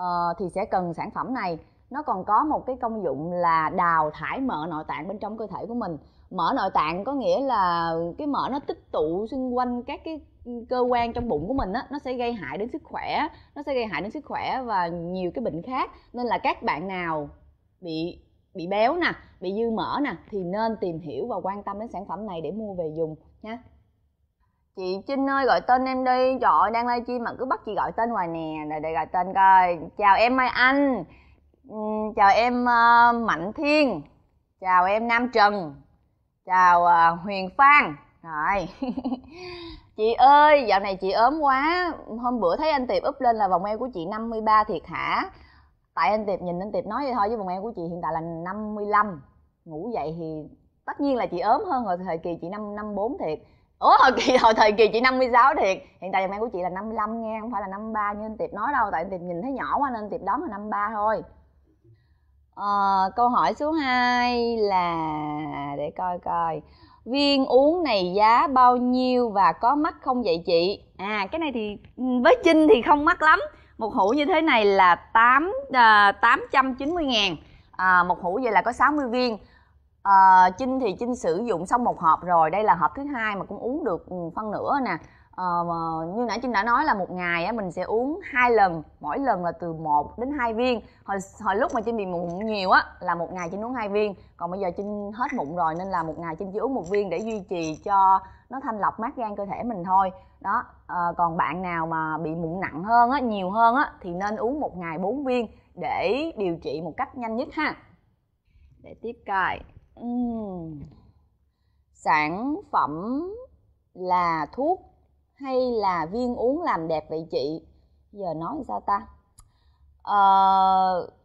uh, thì sẽ cần sản phẩm này. Nó còn có một cái công dụng là đào thải mỡ nội tạng bên trong cơ thể của mình mỡ nội tạng có nghĩa là cái mỡ nó tích tụ xung quanh các cái cơ quan trong bụng của mình á nó sẽ gây hại đến sức khỏe nó sẽ gây hại đến sức khỏe và nhiều cái bệnh khác. Nên là các bạn nào bị bị béo nè bị dư mỡ nè thì nên tìm hiểu và quan tâm đến sản phẩm này để mua về dùng nha chị Trinh ơi gọi tên em đi. Trời ơi đang livestream mà cứ bắt chị gọi tên hoài nè. Rồi để gọi tên coi. Chào em Mai Anh. Chào em uh, Mạnh Thiên. Chào em Nam Trần chào à, Huyền Phan. Rồi. Chị ơi dạo này chị ốm quá. Hôm bữa thấy anh tiệp úp lên là vòng eo của chị 53 thiệt hả? Tại anh tiệp nhìn anh tiệp nói vậy thôi với vòng eo của chị hiện tại là 55 ngủ dậy thì tất nhiên là chị ốm hơn rồi thời kỳ chị năm năm bốn thiệt. Ủa thời kỳ hồi thời kỳ chị 56 thiệt. Hiện tại vòng eo của chị là 55 nghe không phải là 53 như anh tiệp nói đâu. Tại anh tiệp nhìn thấy nhỏ quá nên anh tiệp đón là 53 thôi à, câu hỏi số 2 là để coi coi. Viên uống này giá bao nhiêu và có mắc không vậy chị? À cái này thì ừ, với chinh thì không mắc lắm. Một hũ như thế này là tám à, tám trăm chín mươi ngàn. À, một hũ vậy là có 60 viên. À, Chinh thì chinh sử dụng xong một hộp rồi. Đây là hộp thứ hai mà cũng uống được ừ, phân nửa nè uh, như nãy trinh đã nói là một ngày á mình sẽ uống hai lần mỗi lần là từ 1 đến 2 viên. Hồi hồi lúc mà trinh bị mụn nhiều á là một ngày trinh uống hai viên. Còn bây giờ trinh hết mụn rồi nên là một ngày trinh chỉ uống một viên để duy trì cho nó thanh lọc mát gan cơ thể mình thôi. Đó uh, còn bạn nào mà bị mụn nặng hơn á nhiều hơn á thì nên uống một ngày 4 viên để điều trị một cách nhanh nhất ha. Để tiếp coi. Uhm. sản phẩm là thuốc hay là viên uống làm đẹp vậy chị? Giờ nói sao ta? À,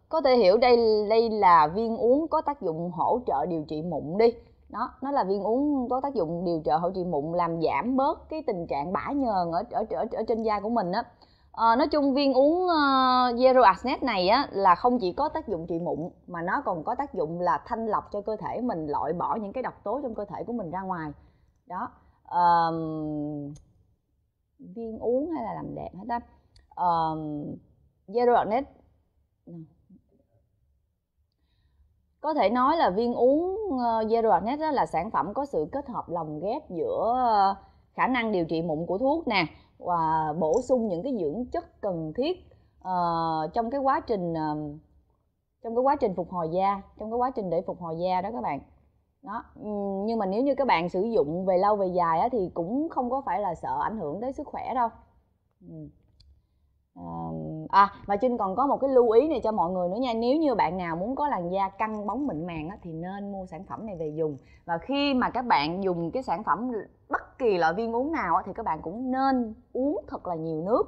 có thể hiểu đây đây là viên uống có tác dụng hỗ trợ điều trị mụn đi. Đó nó là viên uống có tác dụng điều trợ hỗ trợ mụn làm giảm bớt cái tình trạng bã nhờn ở ở ở, ở trên da của mình á. À, nói chung viên uống uh, Zero Asnet này á là không chỉ có tác dụng trị mụn mà nó còn có tác dụng là thanh lọc cho cơ thể mình loại bỏ những cái độc tố trong cơ thể của mình ra ngoài. Đó um, viên uống hay là làm đẹp hết á. Um, Zero có thể nói là viên uống uh, net đó là sản phẩm có sự kết hợp lồng ghép giữa uh, khả năng điều trị mụn của thuốc nè và bổ sung những cái dưỡng chất cần thiết uh, trong cái quá trình uh, trong cái quá trình phục hồi da trong cái quá trình để phục hồi da đó các bạn đó. Nhưng mà nếu như các bạn sử dụng về lâu về dài á, thì cũng không có phải là sợ ảnh hưởng tới sức khỏe đâu. À và trinh còn có một cái lưu ý này cho mọi người nữa nha. Nếu như bạn nào muốn có làn da căng bóng mịn màng á, thì nên mua sản phẩm này về dùng. Và khi mà các bạn dùng cái sản phẩm bất kỳ loại viên uống nào á, thì các bạn cũng nên uống thật là nhiều nước.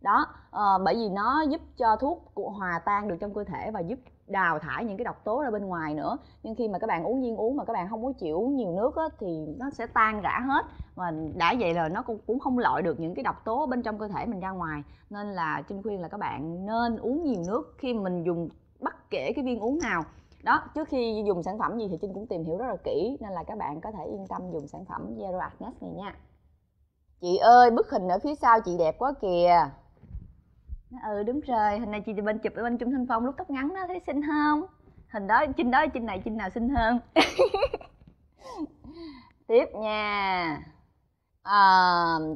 Đó à, bởi vì nó giúp cho thuốc của hòa tan được trong cơ thể và giúp đào thải những cái độc tố ra bên ngoài nữa. Nhưng khi mà các bạn uống viên uống mà các bạn không có chịu uống nhiều nước á, thì nó sẽ tan rã hết. Và đã vậy là nó cũng cũng không loại được những cái độc tố bên trong cơ thể mình ra ngoài. Nên là trinh khuyên là các bạn nên uống nhiều nước khi mình dùng bất kể cái viên uống nào. Đó trước khi dùng sản phẩm gì thì trinh cũng tìm hiểu rất là kỹ nên là các bạn có thể yên tâm dùng sản phẩm zero acne này nha. Chị ơi bức hình ở phía sau chị đẹp quá kìa ừ đúng rồi hình này chị bên chụp ở bên trung thanh phong lúc tóc ngắn đó thấy xinh không? Hình đó chinh đó chinh này chinh nào xinh hơn? Tiếp nha. À,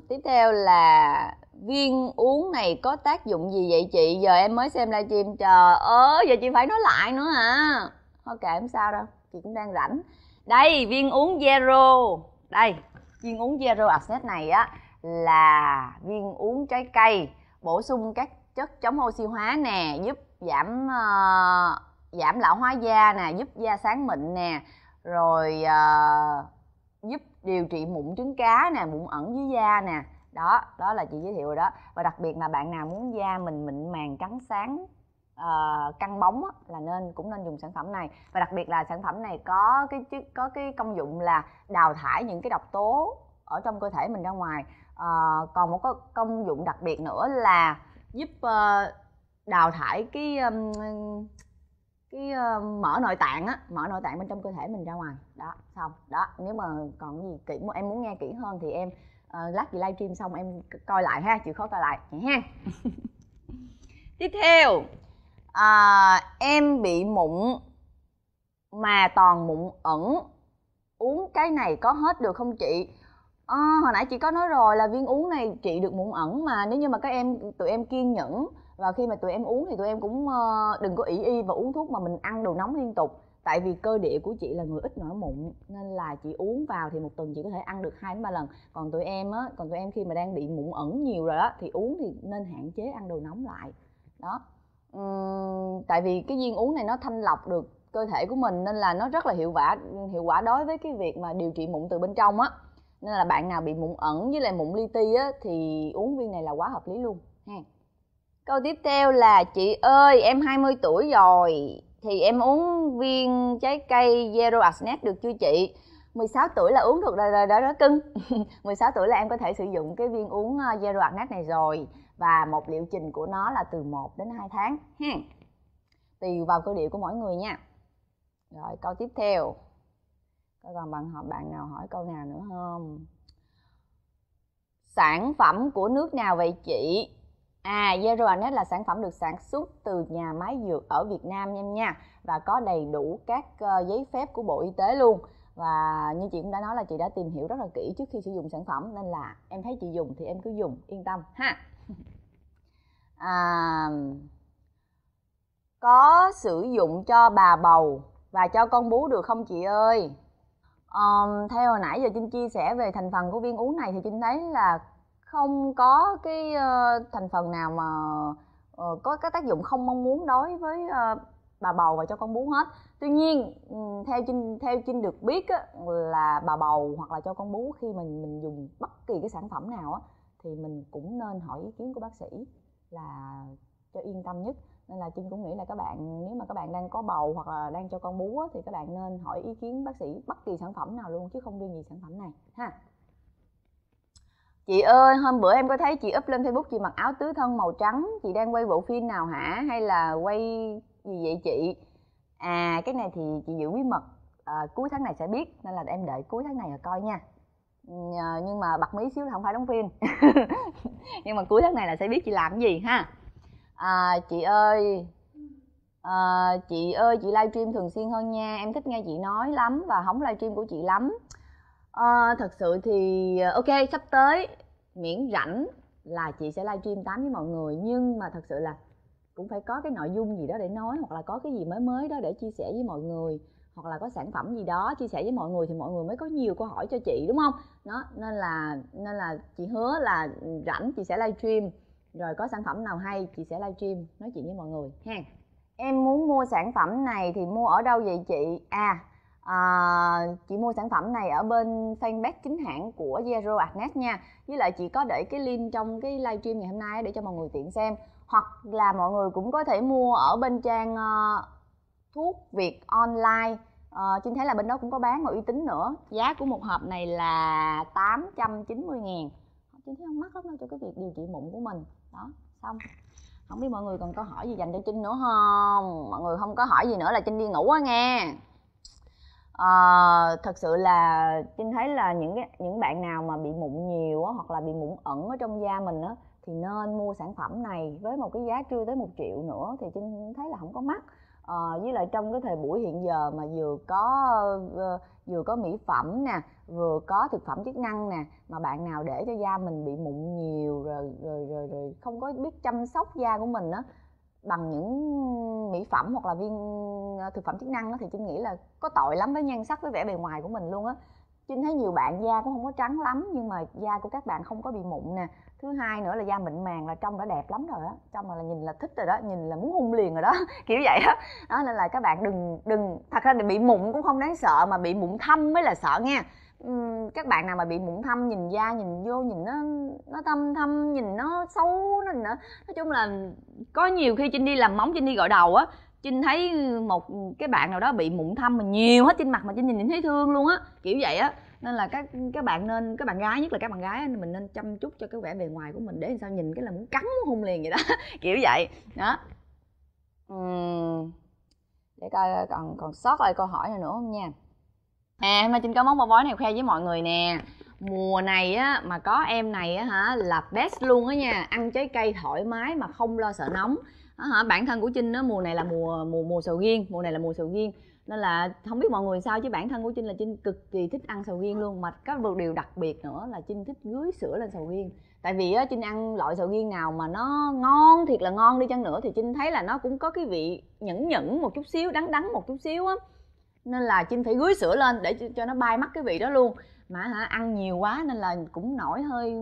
tiếp theo là viên uống này có tác dụng gì vậy chị? Giờ em mới xem livestream trời ơi giờ chị phải nói lại nữa hả? Thôi kệ không sao đâu chị cũng đang rảnh. Đây viên uống zero. Đây viên uống zero acid này á là viên uống trái cây bổ sung các chất chống oxy hóa nè giúp giảm uh, giảm lão hóa da nè giúp da sáng mịn nè rồi uh, giúp điều trị mụn trứng cá nè mụn ẩn dưới da nè. Đó đó là chị giới thiệu rồi đó. Và đặc biệt là bạn nào muốn da mình mịn màng trắng sáng uh, căng bóng á, là nên cũng nên dùng sản phẩm này. Và đặc biệt là sản phẩm này có cái có cái công dụng là đào thải những cái độc tố ở trong cơ thể mình ra ngoài. Uh, còn một cái công dụng đặc biệt nữa là giúp uh, đào thải cái cái uh, mỡ nội tạng á mỡ nội tạng bên trong cơ thể mình ra ngoài. Đó xong. Đó nếu mà còn gì kỹ em muốn nghe kỹ hơn thì em uh, lát chị livestream xong em coi lại ha chịu khó coi lại ha. Tiếp theo. À, em bị mụn mà toàn mụn ẩn. Uống cái này có hết được không chị à, hồi nãy chị có nói rồi là viên uống này trị được mụn ẩn mà. Nếu như mà các em tụi em kiên nhẫn và khi mà tụi em uống thì tụi em cũng ờ, đừng có ỷ y và uống thuốc mà mình ăn đồ nóng liên tục. Tại vì cơ địa của chị là người ít nổi mụn nên là chị uống vào thì một tuần chị có thể ăn được hai đến ba lần. Còn tụi em á còn tụi em khi mà đang bị mụn ẩn nhiều rồi á thì uống thì nên hạn chế ăn đồ nóng lại. Đó. Uhm, tại vì cái viên uống này nó thanh lọc được cơ thể của mình nên là nó rất là hiệu quả hiệu quả đối với cái việc mà điều trị mụn từ bên trong á nên là bạn nào bị mụn ẩn với lại mụn li ti á thì uống viên này là quá hợp lý luôn ha. Câu tiếp theo là chị ơi em 20 tuổi rồi thì em uống viên trái cây Zero Asnet được chưa chị? 16 tuổi là uống được rồi rồi đó, đó cưng. 16 tuổi là em có thể sử dụng cái viên uống ờ, Zero Asnet này rồi và một liệu trình của nó là từ 1 đến 2 tháng ha. Tùy vào cơ địa của mỗi người nha. Rồi câu tiếp theo còn bạn họ bạn nào hỏi câu nào nữa không sản phẩm của nước nào vậy chị À, Zeroanet là sản phẩm được sản xuất từ nhà máy dược ở Việt Nam nha nha và có đầy đủ các uh, giấy phép của Bộ Y tế luôn. Và như chị cũng đã nói là chị đã tìm hiểu rất là kỹ trước khi sử dụng sản phẩm nên là em thấy chị dùng thì em cứ dùng yên tâm ha. À, có sử dụng cho bà bầu và cho con bú được không chị ơi? Um, theo hồi nãy giờ Trinh chia sẻ về thành phần của viên uống này thì Trinh thấy là không có cái uh, thành phần nào mà uh, có cái tác dụng không mong muốn đối với uh, bà bầu và cho con bú hết. Tuy nhiên theo trinh theo trinh được biết á, là bà bầu hoặc là cho con bú khi mình mình dùng bất kỳ cái sản phẩm nào á thì mình cũng nên hỏi ý kiến của bác sĩ là cho yên tâm nhất nên là trinh cũng nghĩ là các bạn nếu mà các bạn đang có bầu hoặc là đang cho con bú á, thì các bạn nên hỏi ý kiến bác sĩ bất kỳ sản phẩm nào luôn chứ không riêng gì sản phẩm này ha Chị ơi, hôm bữa em có thấy chị up lên Facebook chị mặc áo tứ thân màu trắng, chị đang quay bộ phim nào hả hay là quay gì vậy chị? À cái này thì chị giữ bí mật, à, cuối tháng này sẽ biết nên là em đợi cuối tháng này rồi coi nha. Nhưng mà bật mí xíu là không phải đóng phim. nhưng mà cuối tháng này là sẽ biết chị làm cái gì ha. À, chị ơi, à, chị ơi chị livestream thường xuyên hơn nha, em thích nghe chị nói lắm và hóng livestream của chị lắm. À, thật sự thì ok sắp tới miễn rảnh là chị sẽ livestream tám với mọi người. Nhưng mà thật sự là cũng phải có cái nội dung gì đó để nói hoặc là có cái gì mới mới đó để chia sẻ với mọi người hoặc là có sản phẩm gì đó chia sẻ với mọi người thì mọi người mới có nhiều câu hỏi cho chị đúng không? Đó nên là nên là chị hứa là rảnh chị sẽ livestream rồi có sản phẩm nào hay chị sẽ livestream nói chuyện với mọi người ha. Em muốn mua sản phẩm này thì mua ở đâu vậy chị? À à, chị mua sản phẩm này ở bên fanpage chính hãng của Zero Agnes nha. Với lại chị có để cái link trong cái livestream ngày hôm nay để cho mọi người tiện xem. Hoặc là mọi người cũng có thể mua ở bên trang uh, thuốc Việt online. Uh, Trinh thấy là bên đó cũng có bán mà uy tín nữa. Giá của một hộp này là 890 ngàn. Trinh thấy không mắc lắm đâu cho cái việc điều trị mụn của mình đó xong. Không biết mọi người còn câu hỏi gì dành cho Trinh nữa không? Mọi người không có hỏi gì nữa là Trinh đi ngủ á nghe. À, thật sự là Trinh thấy là những cái những bạn nào mà bị mụn nhiều á, hoặc là bị mụn ẩn ở trong da mình á thì nên mua sản phẩm này với một cái giá chưa tới một triệu nữa thì Trinh thấy là không có mắc à, với lại trong cái thời buổi hiện giờ mà vừa có ờ, vừa có mỹ phẩm nè vừa có thực phẩm chức năng nè mà bạn nào để cho da mình bị mụn nhiều rồi rồi rồi rồi không có biết chăm sóc da của mình á bằng những mỹ phẩm hoặc là viên ờ, thực phẩm chức năng đó, thì trinh nghĩ là có tội lắm với nhan sắc với vẻ bề ngoài của mình luôn á trinh thấy nhiều bạn da cũng không có trắng lắm, nhưng mà da của các bạn không có bị mụn nè. Thứ hai nữa là da mịn màng là trông đã đẹp lắm rồi đó trông là nhìn là thích rồi đó, nhìn là muốn hung liền rồi đó, kiểu vậy đó đó, nên là các bạn đừng đừng, thật ra bị mụn cũng không đáng sợ, mà bị mụn thâm mới là sợ nha. Các bạn nào mà bị mụn thâm nhìn da nhìn vô nhìn nó nó thâm thâm, nhìn nó xấu nó nữa. Nói chung là có nhiều khi trinh đi làm móng, trinh đi gọi đầu á trinh thấy một cái bạn nào đó bị mụn thâm mà nhiều hết trên mặt mà trinh nhìn nhìn thấy thương luôn á kiểu vậy á. Nên là các các bạn nên các bạn gái nhất là các bạn gái mình nên chăm chút cho cái vẻ bề ngoài của mình để làm sao nhìn cái là muốn cắn muốn hung liền vậy đó kiểu vậy. Đó. Uhm, để coi còn còn sót lại câu hỏi nào nữa không nha. À hôm nay trinh có món bò bói này khoe với mọi người nè. Mùa này á mà có em này á hả là best luôn á nha. Ăn trái cây thoải mái mà không lo sợ nóng đó, hả? Bản thân của trinh á, mùa này là mùa mùa mùa sầu riêng, mùa này là mùa sầu riêng. Nên là không biết mọi người sao chứ bản thân của trinh là trinh cực kỳ thích ăn sầu riêng luôn. Mà có một điều đặc biệt nữa là trinh thích gưới sữa lên sầu riêng. Tại vì á, trinh ăn loại sầu riêng nào mà nó ngon, thiệt là ngon đi chăng nữa thì trinh thấy là nó cũng có cái vị nhẫn nhẫn một chút xíu, đắng đắng một chút xíu á. Nên là trinh phải gưới sữa lên để cho nó bay mất cái vị đó luôn. Mà hả, ăn nhiều quá nên là cũng nổi hơi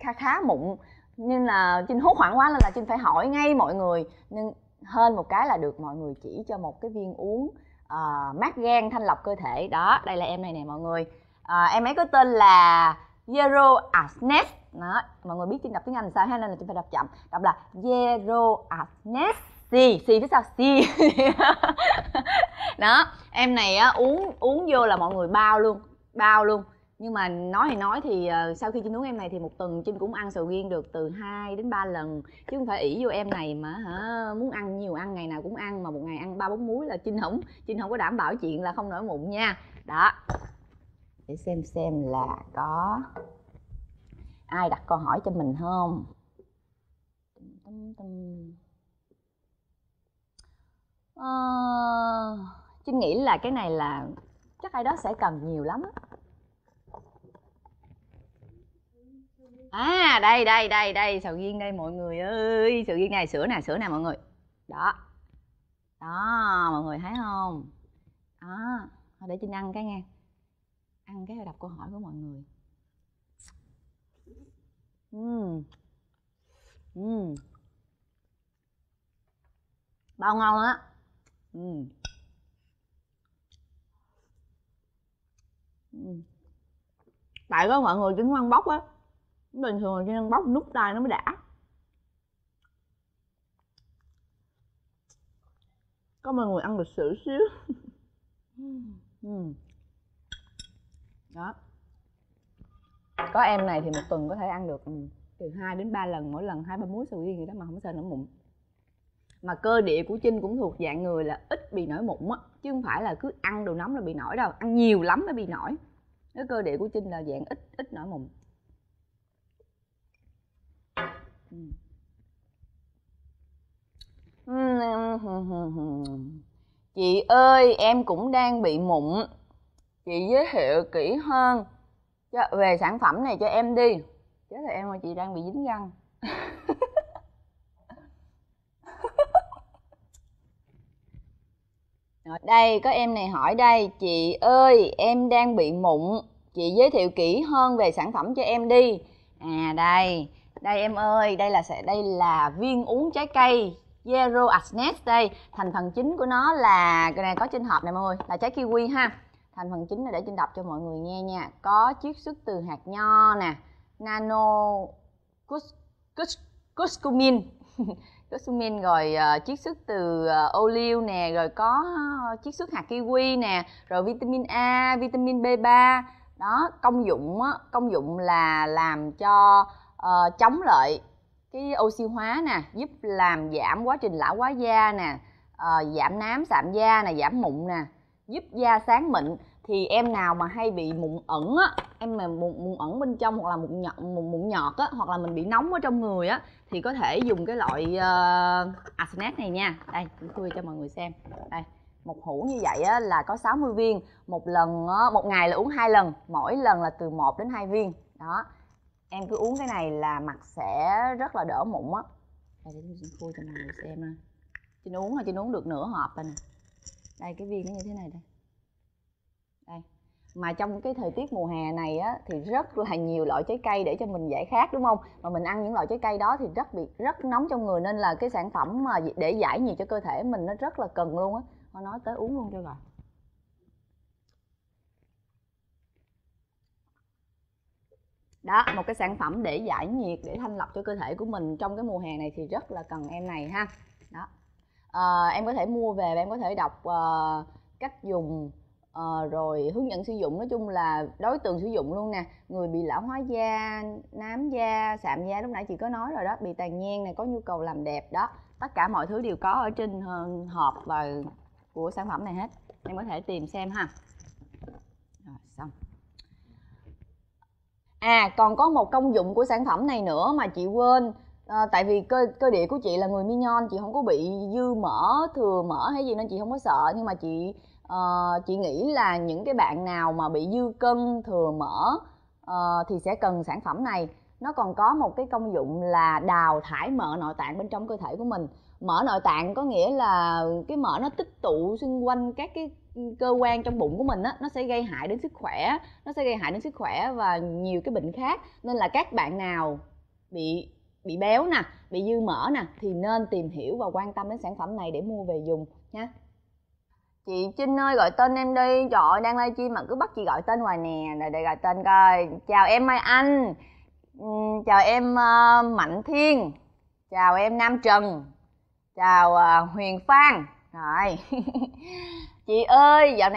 kha khá mụn nên là trinh hốt hoảng quá nên là trinh phải hỏi ngay mọi người. Nên hơn một cái là được mọi người chỉ cho một cái viên uống uh, mát gan thanh lọc cơ thể. Đó đây là em này nè mọi người. Uh, em ấy có tên là Zero Asnes đó mọi người biết trinh đọc tiếng Anh sao hay nên là trinh phải đọc chậm. Đọc là Zero Asnes xì xì phía sau xì đó em này á uống uống vô là mọi người bao luôn bao luôn nhưng mà nói thì nói thì uh, sau khi chinh uống em này thì một tuần chinh cũng ăn sầu riêng được từ 2 đến 3 lần. Chứ không phải ỷ vô em này mà hả muốn ăn nhiều ăn ngày nào cũng ăn mà một ngày ăn ba bốn muối là chinh không chinh không có đảm bảo chuyện là không nổi mụn nha. Đó. Để xem xem là có ai đặt câu hỏi cho mình không? Tâm, uh, ờ, nghĩ là cái này là chắc ai đó sẽ cần nhiều lắm à đây đây đây đây, sầu riêng đây mọi người ơi. Sầu riêng này, sữa nè sữa nè mọi người. Đó. Đó, mọi người thấy không? Đó để trinh ăn cái nghe ăn cái đọc câu hỏi của mọi người. Ừ ừ bao ngon á. Ừ ừ tại có mọi người trứng ăn bóc á bình thường là ăn bóc nút tay nó mới đã. Có mọi người ăn được sữa xíu. Ừ. Đó. Có em này thì một tuần có thể ăn được ừ, từ 2 đến 3 lần, mỗi lần hai ba muối sầu riêng gì đó mà không sợ nổi mụn. Mà cơ địa của trinh cũng thuộc dạng người là ít bị nổi mụn á, chứ không phải là cứ ăn đồ nóng là bị nổi đâu, ăn nhiều lắm mới bị nổi. Cái cơ địa của trinh là dạng ít ít nổi mụn. chị ơi em cũng đang bị mụn. Chị giới thiệu kỹ hơn cho, về sản phẩm này cho em đi. Chết là em mà chị đang bị dính răng. Đây có em này hỏi đây. Chị ơi em đang bị mụn. Chị giới thiệu kỹ hơn về sản phẩm cho em đi. À đây đây em ơi đây là sẽ đây là viên uống trái cây Zero Asnes đây. Thành phần chính của nó là cái này có trên hộp này mọi người là trái kiwi ha. Thành phần chính là để trên đọc cho mọi người nghe nha. Có chiết xuất từ hạt nho nè nano curcumin curcumin rồi uh, chiết xuất từ uh, ô liu nè rồi có uh, chiết xuất hạt kiwi nè rồi vitamin A vitamin B3 đó công dụng á, công dụng là làm cho uh, chống lại cái oxy hóa nè giúp làm giảm quá trình lão hóa da nè uh, giảm nám sạm da nè giảm mụn nè giúp da sáng mịn. Thì em nào mà hay bị mụn ẩn á em mà mụn, mụn ẩn bên trong hoặc là mụn nhọt mụn, mụn nhọt á hoặc là mình bị nóng ở trong người á thì có thể dùng cái loại ờ, uh, Asenet này nha. Đây tôi cho mọi người xem. Đây một hũ như vậy á, là có 60 viên. Một lần á, một ngày là uống hai lần mỗi lần là từ 1 đến 2 viên. Đó em cứ uống cái này là mặt sẽ rất là đỡ mụn á. Đây, để xin khui cho mọi người xem ha. Chị uống là chị uống được nửa hộp rồi nè. Đây, cái viên nó như thế này đây. Đây. Mà trong cái thời tiết mùa hè này á, thì rất là nhiều loại trái cây để cho mình giải khát, đúng không? Mà mình ăn những loại trái cây đó thì rất bị, rất nóng trong người nên là cái sản phẩm mà để giải nhiệt cho cơ thể mình nó rất là cần luôn á. Thôi, nói tới uống luôn cho rồi đó một cái sản phẩm để giải nhiệt để thanh lọc cho cơ thể của mình trong cái mùa hè này thì rất là cần em này ha. Đó. À, em có thể mua về và em có thể đọc uh, cách dùng uh, rồi hướng dẫn sử dụng. Nói chung là đối tượng sử dụng luôn nè. Người bị lão hóa da nám da sạm da lúc nãy chị có nói rồi đó bị tàn nhang này có nhu cầu làm đẹp đó. Tất cả mọi thứ đều có ở trên hộp và của sản phẩm này hết. Em có thể tìm xem ha. Rồi xong à còn có một công dụng của sản phẩm này nữa mà chị quên. À, tại vì cơ cơ địa của chị là người mignon chị không có bị dư mỡ thừa mỡ hay gì nên chị không có sợ. Nhưng mà chị uh, chị nghĩ là những cái bạn nào mà bị dư cân thừa mỡ uh, thì sẽ cần sản phẩm này. Nó còn có một cái công dụng là đào thải mỡ nội tạng bên trong cơ thể của mình. Mỡ nội tạng có nghĩa là cái mỡ nó tích tụ xung quanh các cái cơ quan trong bụng của mình á nó sẽ gây hại đến sức khỏe nó sẽ gây hại đến sức khỏe và nhiều cái bệnh khác. Nên là các bạn nào bị bị béo nè bị dư mỡ nè thì nên tìm hiểu và quan tâm đến sản phẩm này để mua về dùng nha. Chị trinh ơi gọi tên em đi. Trời ơi đang livestream mà cứ bắt chị gọi tên hoài nè. Rồi để gọi tên coi. Chào em mai anh. Ừ, chào em uh, mạnh thiên. Chào em nam trần. Chào uh, huyền phan. Rồi. chị ơi dạo này